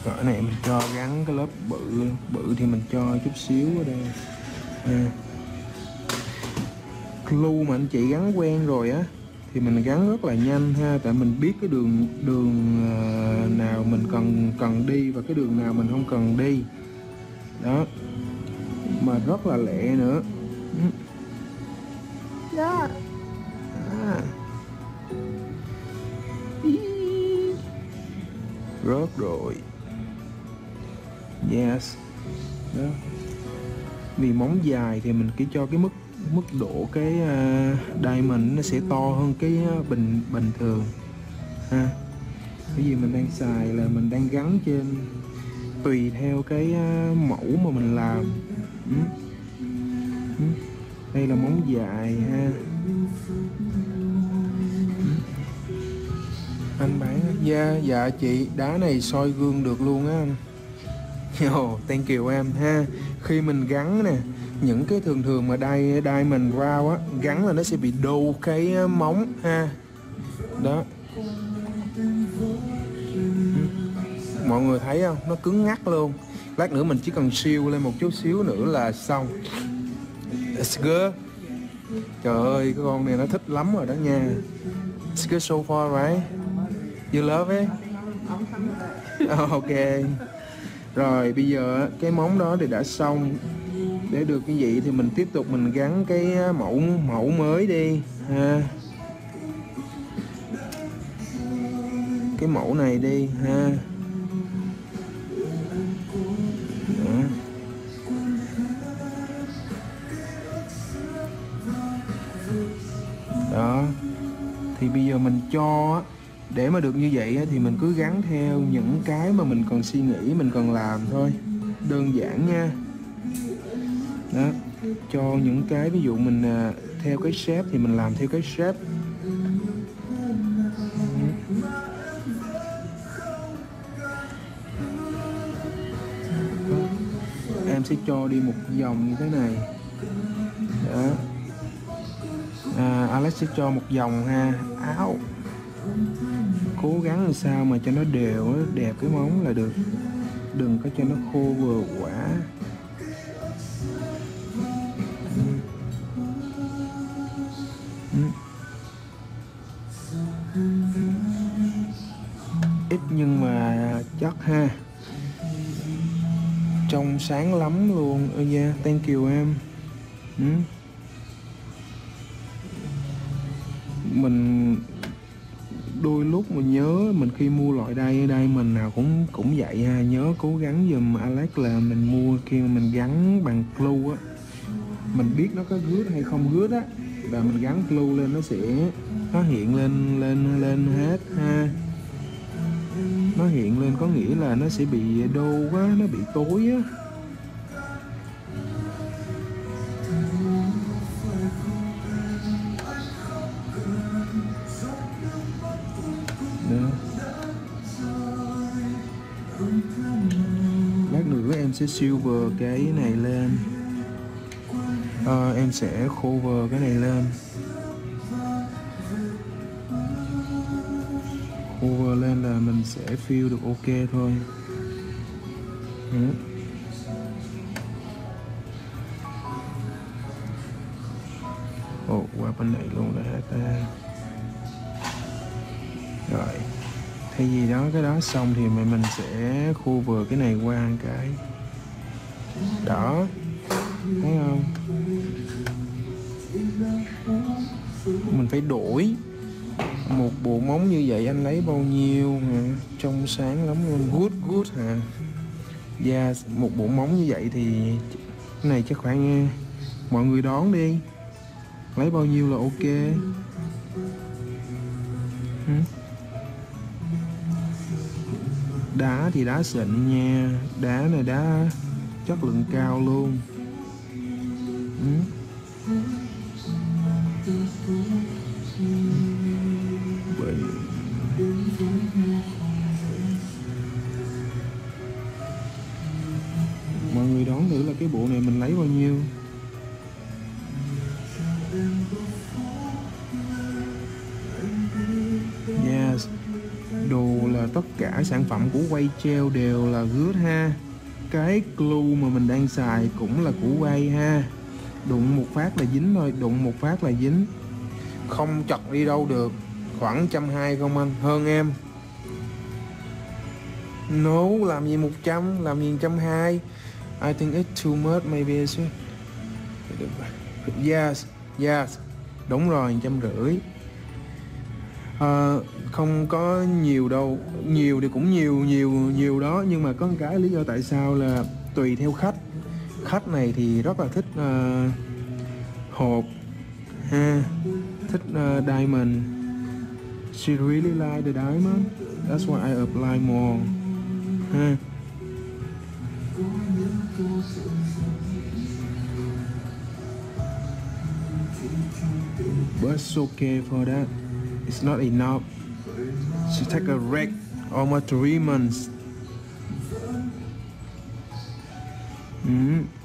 Cỡ này mình cho gắn cái lớp bự bự thì mình cho chút xíu ở đây. Ha glue mà anh chị gắn quen rồi á thì mình gắn rất là nhanh ha. Tại mình biết cái đường đường uh, nào mình cần cần đi và cái đường nào mình không cần đi. Đó. Mà rất là lẹ nữa. Đó. À. rớt rồi. Yes. Đó. Vì móng dài thì mình cứ cho cái mức mức độ cái uh, diamond nó sẽ to hơn cái uh, bình bình thường. Ha. Cái gì mình đang xài là mình đang gắn trên tùy theo cái à, mẫu mà mình làm. Ừ. Ừ. đây là móng dài ha. Ừ. anh bán da dạ dạ chị đá này soi gương được luôn á anh. Yo, thank you em ha. Khi mình gắn nè những cái thường thường mà đai đai mình á, gắn là nó sẽ bị đô cái móng, ha. Đó. Mọi người thấy không? Nó cứng ngắc luôn. Lát nữa mình chỉ cần siêu lên một chút xíu nữa là xong. It's good trời ơi, cái con này nó thích lắm rồi đó nha. It's good so far, right? You love it? (laughs) Ok. Rồi, bây giờ cái móng đó thì đã xong để được như vậy thì mình tiếp tục mình gắn cái à, mẫu mẫu mới đi, ha. Cái mẫu này đi, ha. Đó. đó. Thì bây giờ mình cho để mà được như vậy thì mình cứ gắn theo những cái mà mình còn suy nghĩ, mình cần làm thôi. Đơn giản nha đó cho những cái ví dụ mình à, theo cái shape thì mình làm theo cái shape. Em sẽ cho đi một vòng như thế này. Đó. À, Alex sẽ cho một vòng ha. Áo. Cố gắng làm sao mà cho nó đều đẹp cái móng là được. Đừng có cho nó khô vừa quả. Chất ha. Trong sáng lắm luôn. Ơ da, thank you em. Ừ. mình đôi lúc mình nhớ mình khi mua loại đây ở đây, mình nào cũng cũng vậy ha. Nhớ cố gắng giùm Alex là mình mua khi mà mình gắn bằng glue á. Mình biết nó có gướt hay không gướt á. Và mình gắn glue lên nó sẽ, nó hiện lên lên lên hết ha nó hiện lên có nghĩa là nó sẽ bị đô quá nó bị tối á. Lát nữa em sẽ silver cái này lên. À, em sẽ cover cái này lên. Cover lên là mình sẽ fill được ok thôi. Ừ. ồ, qua bên này luôn rồi hả ta? Rồi. Thay vì đó, cái đó xong thì mình mình sẽ vừa cái này qua một cái. Đó. Thấy không? Mình phải đổi một bộ móng như vậy anh lấy bao nhiêu hả? trong sáng lắm luôn. Good good hả? Yeah, một bộ móng như vậy thì cái này chắc khoảng ờ, mọi người đón đi. Lấy bao nhiêu là ok? Đá thì đá xịn nha. Đá này đá chất lượng cao luôn. Ừ. cái bộ này mình lấy bao nhiêu? Yes. Đồ là tất cả sản phẩm của quay treo đều là good ha. Cái glue mà mình đang xài cũng là của quay ha. Đụng một phát là dính thôi, đụng một phát là dính. Không chật đi đâu được. Khoảng trăm hai không anh, hơn em. No làm gì 100 làm gì trăm hai? I think it's too much maybe it's yes yes đúng rồi trăm rưỡi. Ờ, không có nhiều đâu nhiều thì cũng nhiều nhiều nhiều đó nhưng mà có một cái lý do tại sao là tùy theo khách. Khách này thì rất là thích uh, hộp ha thích uh, diamond. She really like the diamond that's why I apply more ha. It's okay for that. It's not enough. She take a wreck almost three months. Mm. Yes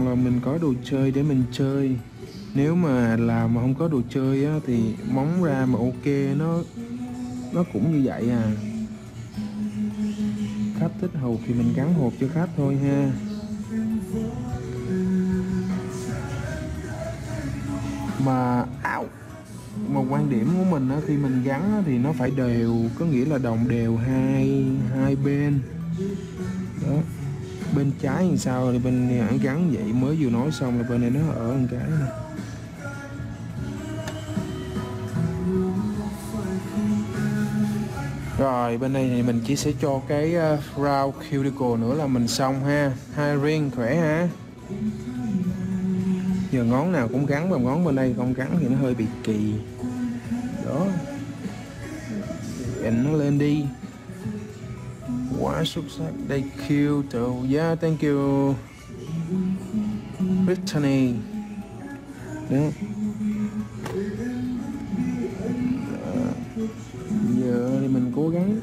trọng là mình có đồ chơi để mình chơi. Nếu mà làm mà không có đồ chơi á, thì móng ra mà ok nó nó cũng như vậy à. Khách thích hộp thì mình gắn hộp cho khách thôi ha. Mà ảo một quan điểm của mình á, khi mình gắn á, thì nó phải đều có nghĩa là đồng đều hai hai bên bên trái làm sao thì bên này gắn vậy mới vừa nói xong là bên này nó ở một cái này Rồi bên đây thì mình chỉ sẽ cho cái uh, round cuticle nữa là mình xong ha. Hai riêng khỏe ha. Giờ ngón nào cũng gắn vào ngón bên đây không gắn thì nó hơi bị kỳ. Đó. Chỉnh nó lên đi. Quá xuất sắc. Đây cute Yeah thank you Brittany Đó ờ, giờ thì mình cố gắng.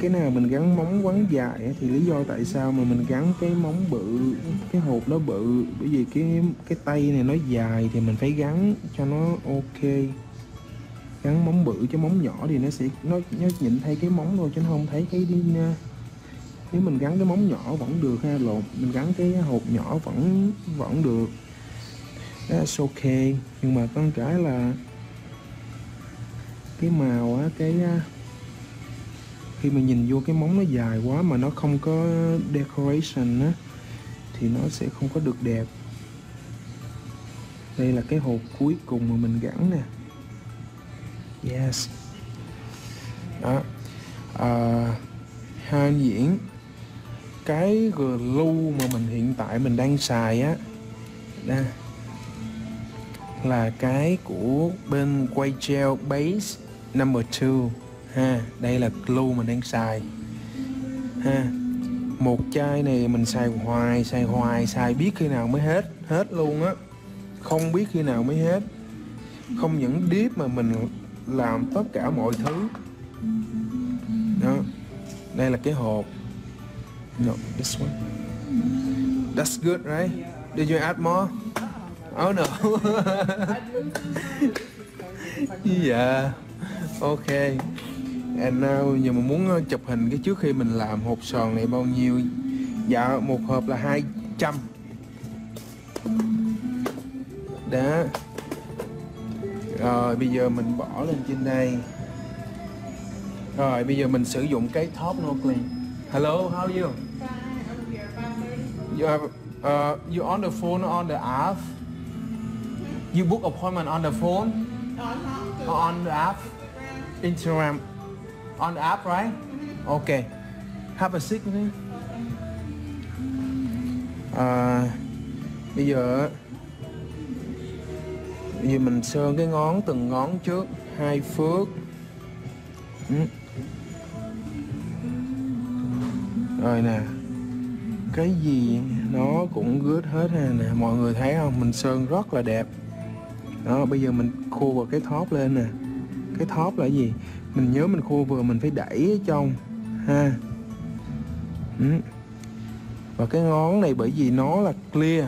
Cái nào mình gắn móng quắn dài thì lý do tại sao mà mình gắn cái móng bự, cái hộp nó bự. Bởi vì cái cái tay này nó dài thì mình phải gắn cho nó ok gắn móng bự cho móng nhỏ thì nó sẽ, nó nó nhìn thấy cái móng thôi, chứ nó không thấy cái đi ờ, nếu mình gắn cái móng nhỏ vẫn được ha, lột, mình gắn cái hộp nhỏ vẫn vẫn được. That's ok nhưng mà con cái là cái màu á, cái ờ, khi mà nhìn vô cái móng nó dài quá mà nó không có decoration á, thì nó sẽ không có được đẹp. Đây là cái hộp cuối cùng mà mình gắn nè yes. Đó. À, hai diễn cái glue mà mình hiện tại mình đang xài á đây là cái của bên quay gel base number 2 ha đây là glue mình đang xài. Ha một chai này mình xài hoài xài hoài xài biết khi nào mới hết hết luôn á. Không biết khi nào mới hết. Không những deep mà mình làm tất cả mọi thứ. Đó. Đây là cái hộp. No, this one. That's good, right? Did you add more? Oh no. (laughs) Yeah. Ok. And now, giờ mà muốn ờ, chụp hình cái trước khi mình làm hộp sòn này bao nhiêu? Dạ một hộp là 200 đó rồi bây giờ mình bỏ lên trên đây. Rồi bây giờ mình sử dụng cái top no clean. Hello how are you? You have uh, you on the phone or on the app? You book appointment on the phone? Or on the app? Instagram. On the app right? Okay. Have a seat with me. À, bây giờ vì mình sơn cái ngón, từng ngón trước, hai phước. Ừ. rồi nè, cái gì nó cũng good hết ha nè, mọi người thấy không? Mình sơn rất là đẹp. Đó, bây giờ mình khô vào cái thóp lên nè. Cái thóp là gì? Mình nhớ mình khô vừa mình phải đẩy ở trong, ha. Ừ. và cái ngón này bởi vì nó là clear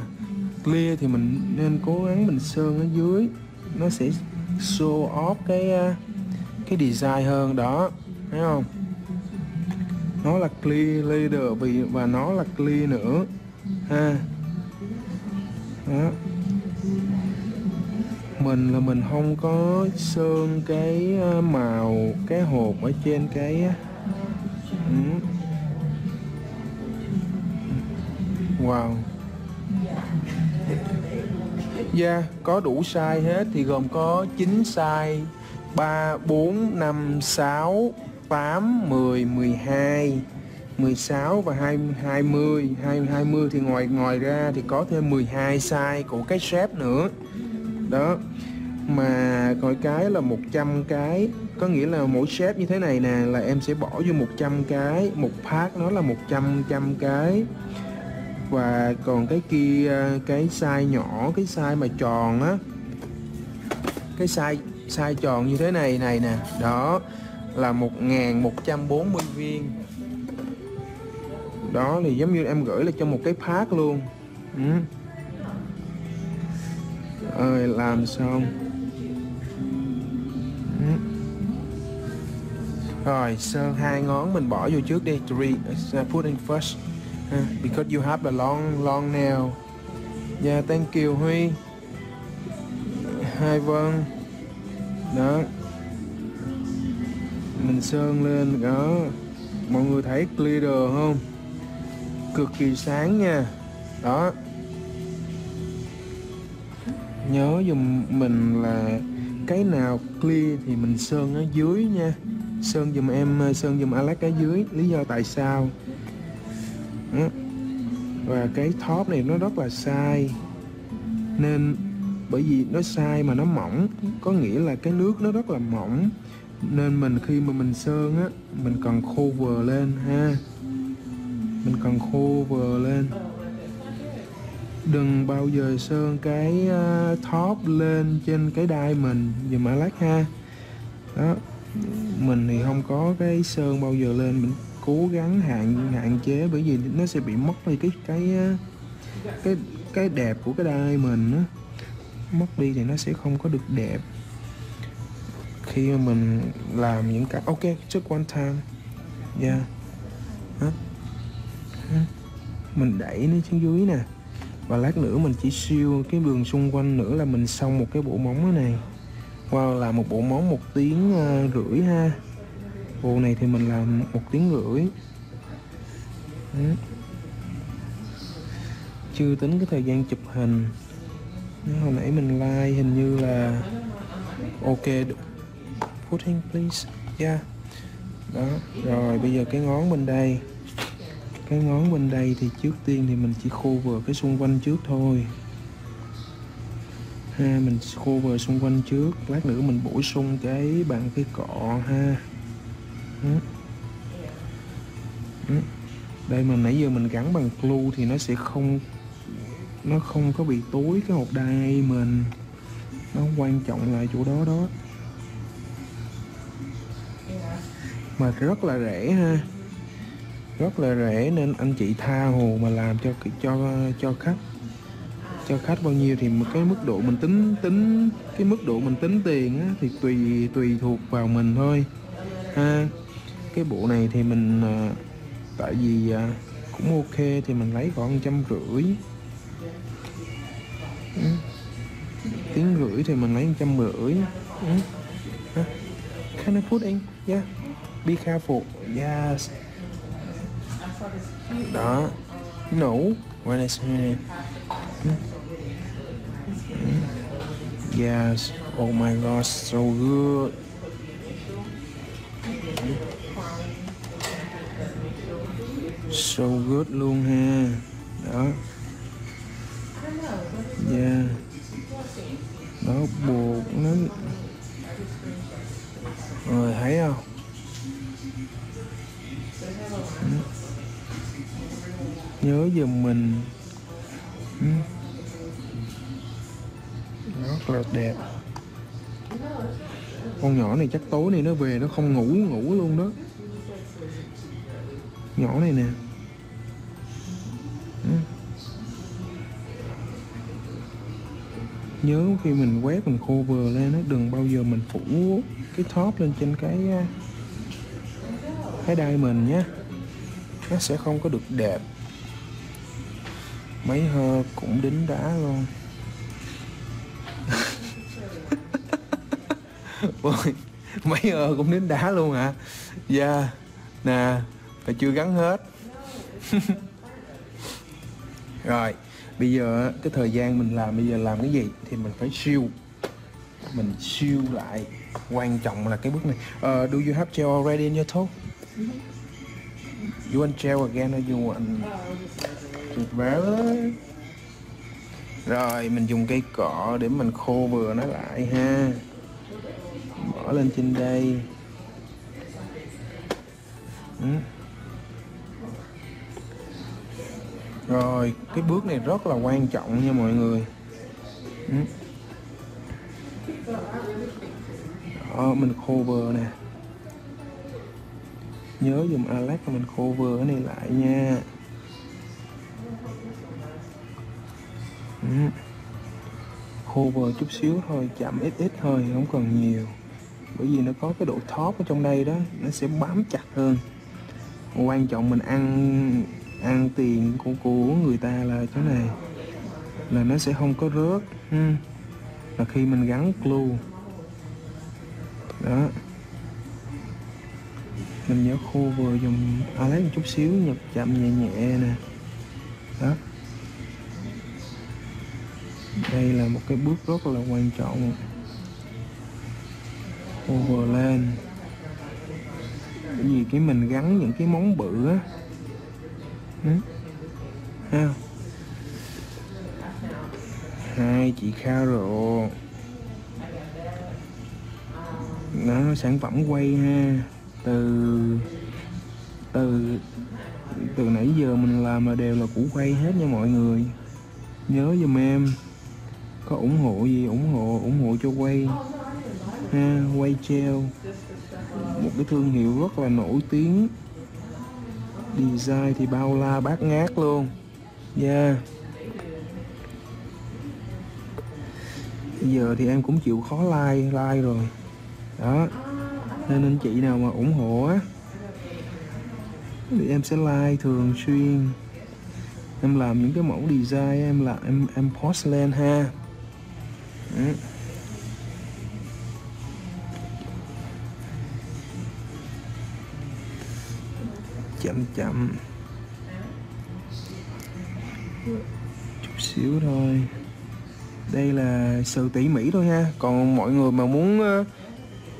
clear thì mình nên cố gắng mình sơn ở dưới. Nó sẽ show off cái ờ, cái design hơn đó, thấy không? Nó là clear leader vì, và nó là clear nữa, ha. Đó. Mình là mình không có sơn cái ờ, màu, cái hộp ở trên cái ờ, ừ. wow. Dạ, yeah, có đủ size hết thì gồm có 9 size 3, 4, 5, 6, 8, 10, 12, 16 và 20, 20, 20, thì ngoài ngoài ra thì có thêm 12 size của cái shape nữa. Đó. Mà coi cái là 100 cái, có nghĩa là mỗi shape như thế này nè là em sẽ bỏ vô 100 cái, một part nó là 100 trăm cái và còn cái kia cái size nhỏ cái size mà tròn á. Cái size size tròn như thế này này nè. Đó là 1140 viên. Đó thì giống như em gửi là cho một cái phát luôn. Ừ. ơi làm xong. Ừ. rồi sơn hai ngón mình bỏ vô trước đi. Three uh, put in first uh, because you have a long long nail. Yeah thank you Huy. Hai vân đó. Mình sơn lên đó. Mọi người thấy clear không? Cực kỳ sáng nha. Đó. Nhớ dùm mình là cái nào clear thì mình sơn ở dưới nha. Sơn dùm em sơn dùm Alex ở dưới. Lý do tại sao. Ừ. và cái top này nó rất là sai. Nên bởi vì nó sai mà nó mỏng, có nghĩa là cái nước nó rất là mỏng. Nên mình khi mà mình sơn á, mình cần cover lên ha. Mình cần cover lên. Đừng bao giờ sơn cái ờ, top lên trên cái đai mình dùm lát ha. Đó, mình thì không có cái sơn bao giờ lên mình cố gắng hạn hạn chế bởi vì nó sẽ bị mất đi cái cái ờ, cái cái đẹp của cái đai mình á. Mất đi thì nó sẽ không có được đẹp. Khi mà mình làm những cái ok just one time. Yeah. Đó. mình đẩy nó xuống dưới nè. Và lát nữa mình chỉ siêu cái đường xung quanh nữa là mình xong một cái bộ móng này. Wow là một bộ móng một tiếng uh, rưỡi ha bộ này thì mình làm một tiếng rưỡi. Đấy. chưa tính cái thời gian chụp hình. Hồi nãy mình like hình như là ok putting please. Yeah. Đó, rồi bây giờ cái ngón bên đây. Cái ngón bên đây thì trước tiên thì mình chỉ khô vừa cái xung quanh trước thôi. Ha, mình khô vừa xung quanh trước. Lát nữa mình bổ sung cái bằng cái cọ, ha đây mà nãy giờ mình gắn bằng glue thì nó sẽ không nó không có bị tối cái hộp đai mình. Nó quan trọng là chỗ đó đó. Mà rất là rẻ ha. Rất là rẻ nên anh chị tha hồ mà làm cho cho cho khách. Cho khách bao nhiêu thì một cái mức độ mình tính tính cái mức độ mình tính tiền á, thì tùy tùy thuộc vào mình thôi. Ha cái bộ này thì mình à, tại vì à, cũng ok thì mình lấy khoảng trăm rưỡi. Ừ. tiếng rưỡi thì mình lấy trăm rưỡi. Ừ. can I put in yeah be careful. Yes. Đó. No when it's here yes. Oh my god so good. So good luôn ha. Đó. Yeah đó, buộc nó. Rồi, thấy không? Nhớ giùm mình. Rất là đẹp. Con nhỏ này chắc tối nay nó về nó không ngủ ngủ luôn đó. Nhỏ này nè. Nhớ khi mình quét mình khô vừa lên nó đừng bao giờ mình phủ cái top lên trên cái à, cái đai mình nhé nó sẽ không có được đẹp. Mấy hơ cũng đính đá luôn. (laughs) Ôi, mấy hơ cũng đính đá luôn hả? Dạ yeah. nè phải chưa gắn hết. (laughs) Rồi bây giờ cái thời gian mình làm bây giờ làm cái gì thì mình phải siêu. Mình siêu lại quan trọng là cái bước này. Uh, do you have gel already in your toe you want gel again or you want tuyệt vời rồi mình dùng cây cọ để mình khô vừa nó lại ha. Bỏ lên trên đây. Ừ. rồi, cái bước này rất là quan trọng nha mọi người. Ừ. Đó, mình cover nè. Nhớ dùng Alex mình cover cái này lại nha. Ừ. Cover chút xíu thôi, chạm ít ít thôi, không cần nhiều. Bởi vì nó có cái độ thóp ở trong đây đó, nó sẽ bám chặt hơn. Quan trọng mình ăn ăn tiền của của người ta là chỗ này, là nó sẽ không có rớt. Ha. là khi mình gắn glue đó. Mình nhớ khô vừa dùng lấy một chút xíu, nhập chậm nhẹ nhẹ nè. Đó. Đây là một cái bước rất là quan trọng. Over lên. Bởi vì cái mình gắn những cái món bự á ừ. hai chị Carol nó sản phẩm quay ha. Từ từ từ nãy giờ mình làm là đều là củ quay hết nha mọi người. Nhớ giùm em. Có ủng hộ gì, ủng hộ ủng hộ cho quay. Ha, quay treo. Một cái thương hiệu rất là nổi tiếng design thì bao la bát ngát luôn. Nha yeah. giờ thì em cũng chịu khó like like rồi. Đó. Nên anh chị nào mà ủng hộ á, thì em sẽ like thường xuyên. Em làm những cái mẫu design, em làm em em post lên ha. Đó. Chậm chậm. Chút xíu thôi. Đây là sự tỉ mỉ thôi ha. Còn mọi người mà muốn uh,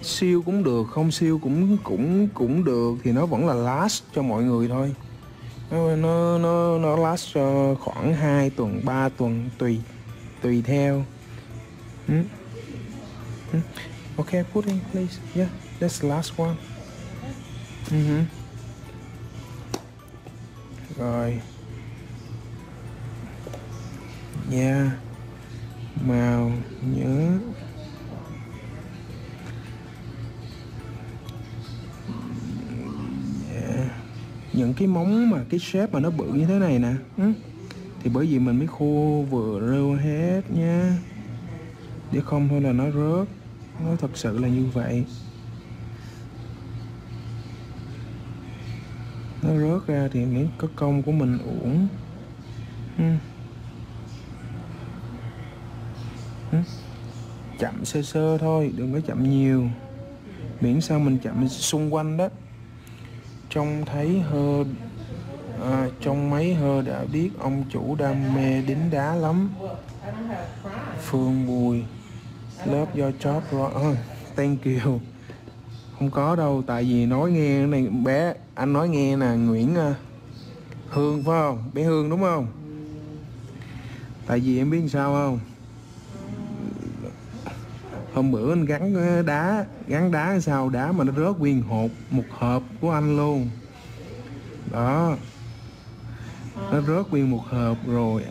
siêu cũng được không siêu cũng cũng cũng được thì nó vẫn là last cho mọi người thôi. Nó nó nó, nó last cho khoảng 2 tuần 3 tuần tùy tùy theo. Hmm? Okay put in please. Yeah that's the last one. Mm-hmm rồi. Da màu. Nhớ. Dạ. Những cái móng mà cái shape mà nó bự như thế này nè. Ừ. Thì bởi vì mình mới khô vừa rêu hết nha. Để không thôi là nó rớt. Nó thật sự là như vậy. Nó rớt ra thì những có công của mình uổng. Ừ. Ừ. chậm sơ sơ thôi đừng có chậm nhiều. Miễn sao mình chậm xung quanh đó. Trông thấy hơ à, trong mấy hơ đã biết ông chủ đam mê đính đá lắm. Phương bùi lớp do chóp rồi à, ờ, thank you không có đâu, tại vì nói nghe này, bé, anh nói nghe nè, nguyễn à, hương, phải không? Bé hương, đúng không? Tại vì em biết sao không? Hôm bữa anh gắn đá gắn đá sao, đá mà nó rớt nguyên hộp, một hộp của anh luôn. Đó. Nó rớt nguyên một hộp rồi,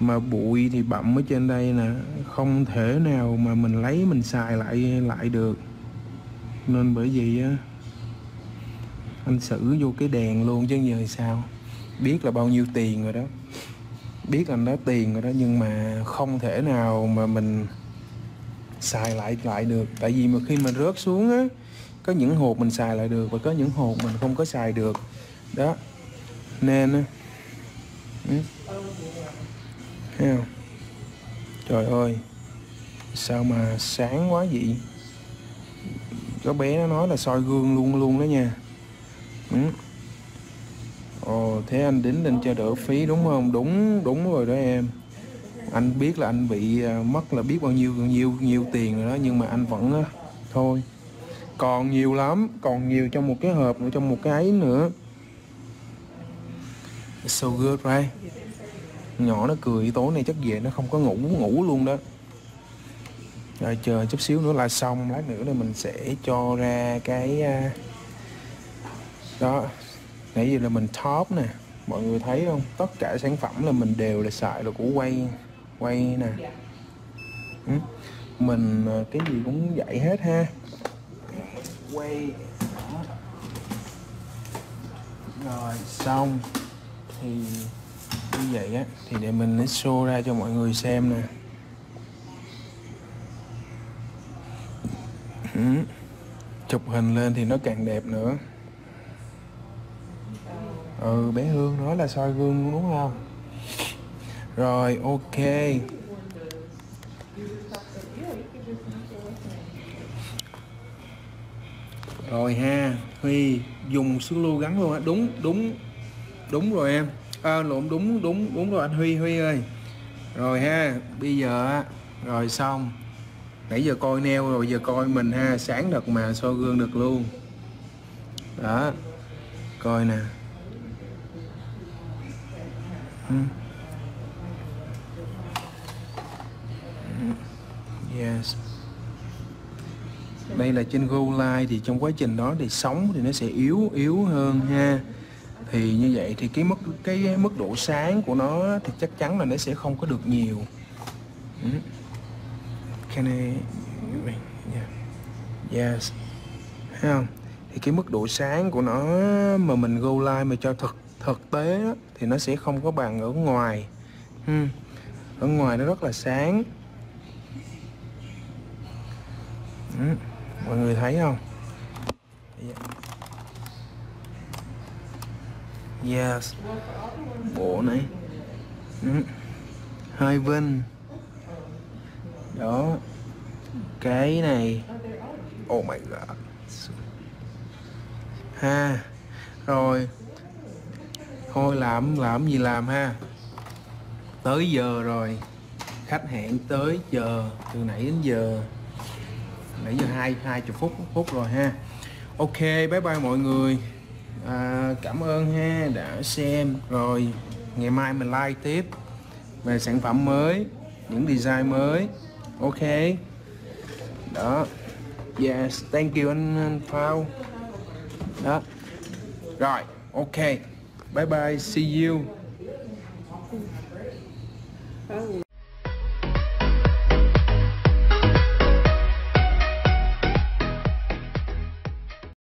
mà bụi thì bậm ở trên đây nè, không thể nào mà mình lấy, mình xài lại lại được nên bởi vì á, anh xử vô cái đèn luôn chứ giờ sao? Biết là bao nhiêu tiền rồi đó. Biết anh đó tiền rồi đó, nhưng mà không thể nào mà mình xài lại lại được. Tại vì mà khi mình rớt xuống á, có những hộp mình xài lại được và có những hộp mình không có xài được. Đó. Nên á ừ. thấy không? Trời ơi, sao mà sáng quá vậy? Có bé nó nói là soi gương luôn luôn đó nha. Ừ. ồ, thế anh đính lên cho đỡ phí đúng không? Đúng đúng rồi đó em. Anh biết là anh bị à, mất là biết bao nhiêu nhiêu nhiêu tiền rồi đó, nhưng mà anh vẫn thôi. Còn nhiều lắm, còn nhiều trong một cái hộp nữa, trong một cái ấy nữa. It's so good, right? Nhỏ nó cười, tối nay chắc về nó không có ngủ ngủ luôn đó rồi chờ chút xíu nữa là xong lát nữa là mình sẽ cho ra cái à, đó nãy giờ là mình top nè mọi người thấy không? Tất cả sản phẩm là mình đều là xài là của quay quay nè. Ừ. mình à, cái gì cũng vậy hết ha. Quay rồi xong. Thì như vậy á thì để mình lấy show ra cho mọi người xem nè chụp hình lên thì nó càng đẹp nữa. Ừ bé hương nói là soi gương đúng không? Rồi ok. Rồi ha huy dùng xương lưu gắn luôn á. Đúng đúng đúng rồi em. À, lộn đúng đúng đúng rồi anh huy huy ơi. Rồi ha bây giờ rồi xong nãy giờ coi neo rồi giờ coi mình ha, sáng được mà, soi gương được luôn. Đó, coi nè. Ừ. Yes. Đây là trên Go Live thì trong quá trình đó thì sóng thì nó sẽ yếu yếu hơn ha. Thì như vậy thì cái mức cái mức độ sáng của nó thì chắc chắn là nó sẽ không có được nhiều. Ừ. Can I... yeah. yes. Thấy không? Thì cái mức độ sáng của nó mà mình go live mà cho thực thực tế đó, thì nó sẽ không có bằng ở ngoài. Hmm. ở ngoài nó rất là sáng. Hmm. mọi người thấy không? Yes. Bộ này. Hmm. hai bên đó. Cái này. Oh my god. Ha. Rồi. Thôi làm làm gì làm ha. Tới giờ rồi. Khách hẹn tới giờ từ nãy đến giờ. Nãy giờ hai hai chục phút phút rồi ha. Ok bye bye mọi người. À, cảm ơn ha đã xem. Rồi ngày mai mình like tiếp về sản phẩm mới những design mới ok. Đó. Yes thank you anh, anh Phao. Đó. Rồi ok. Bye bye see you.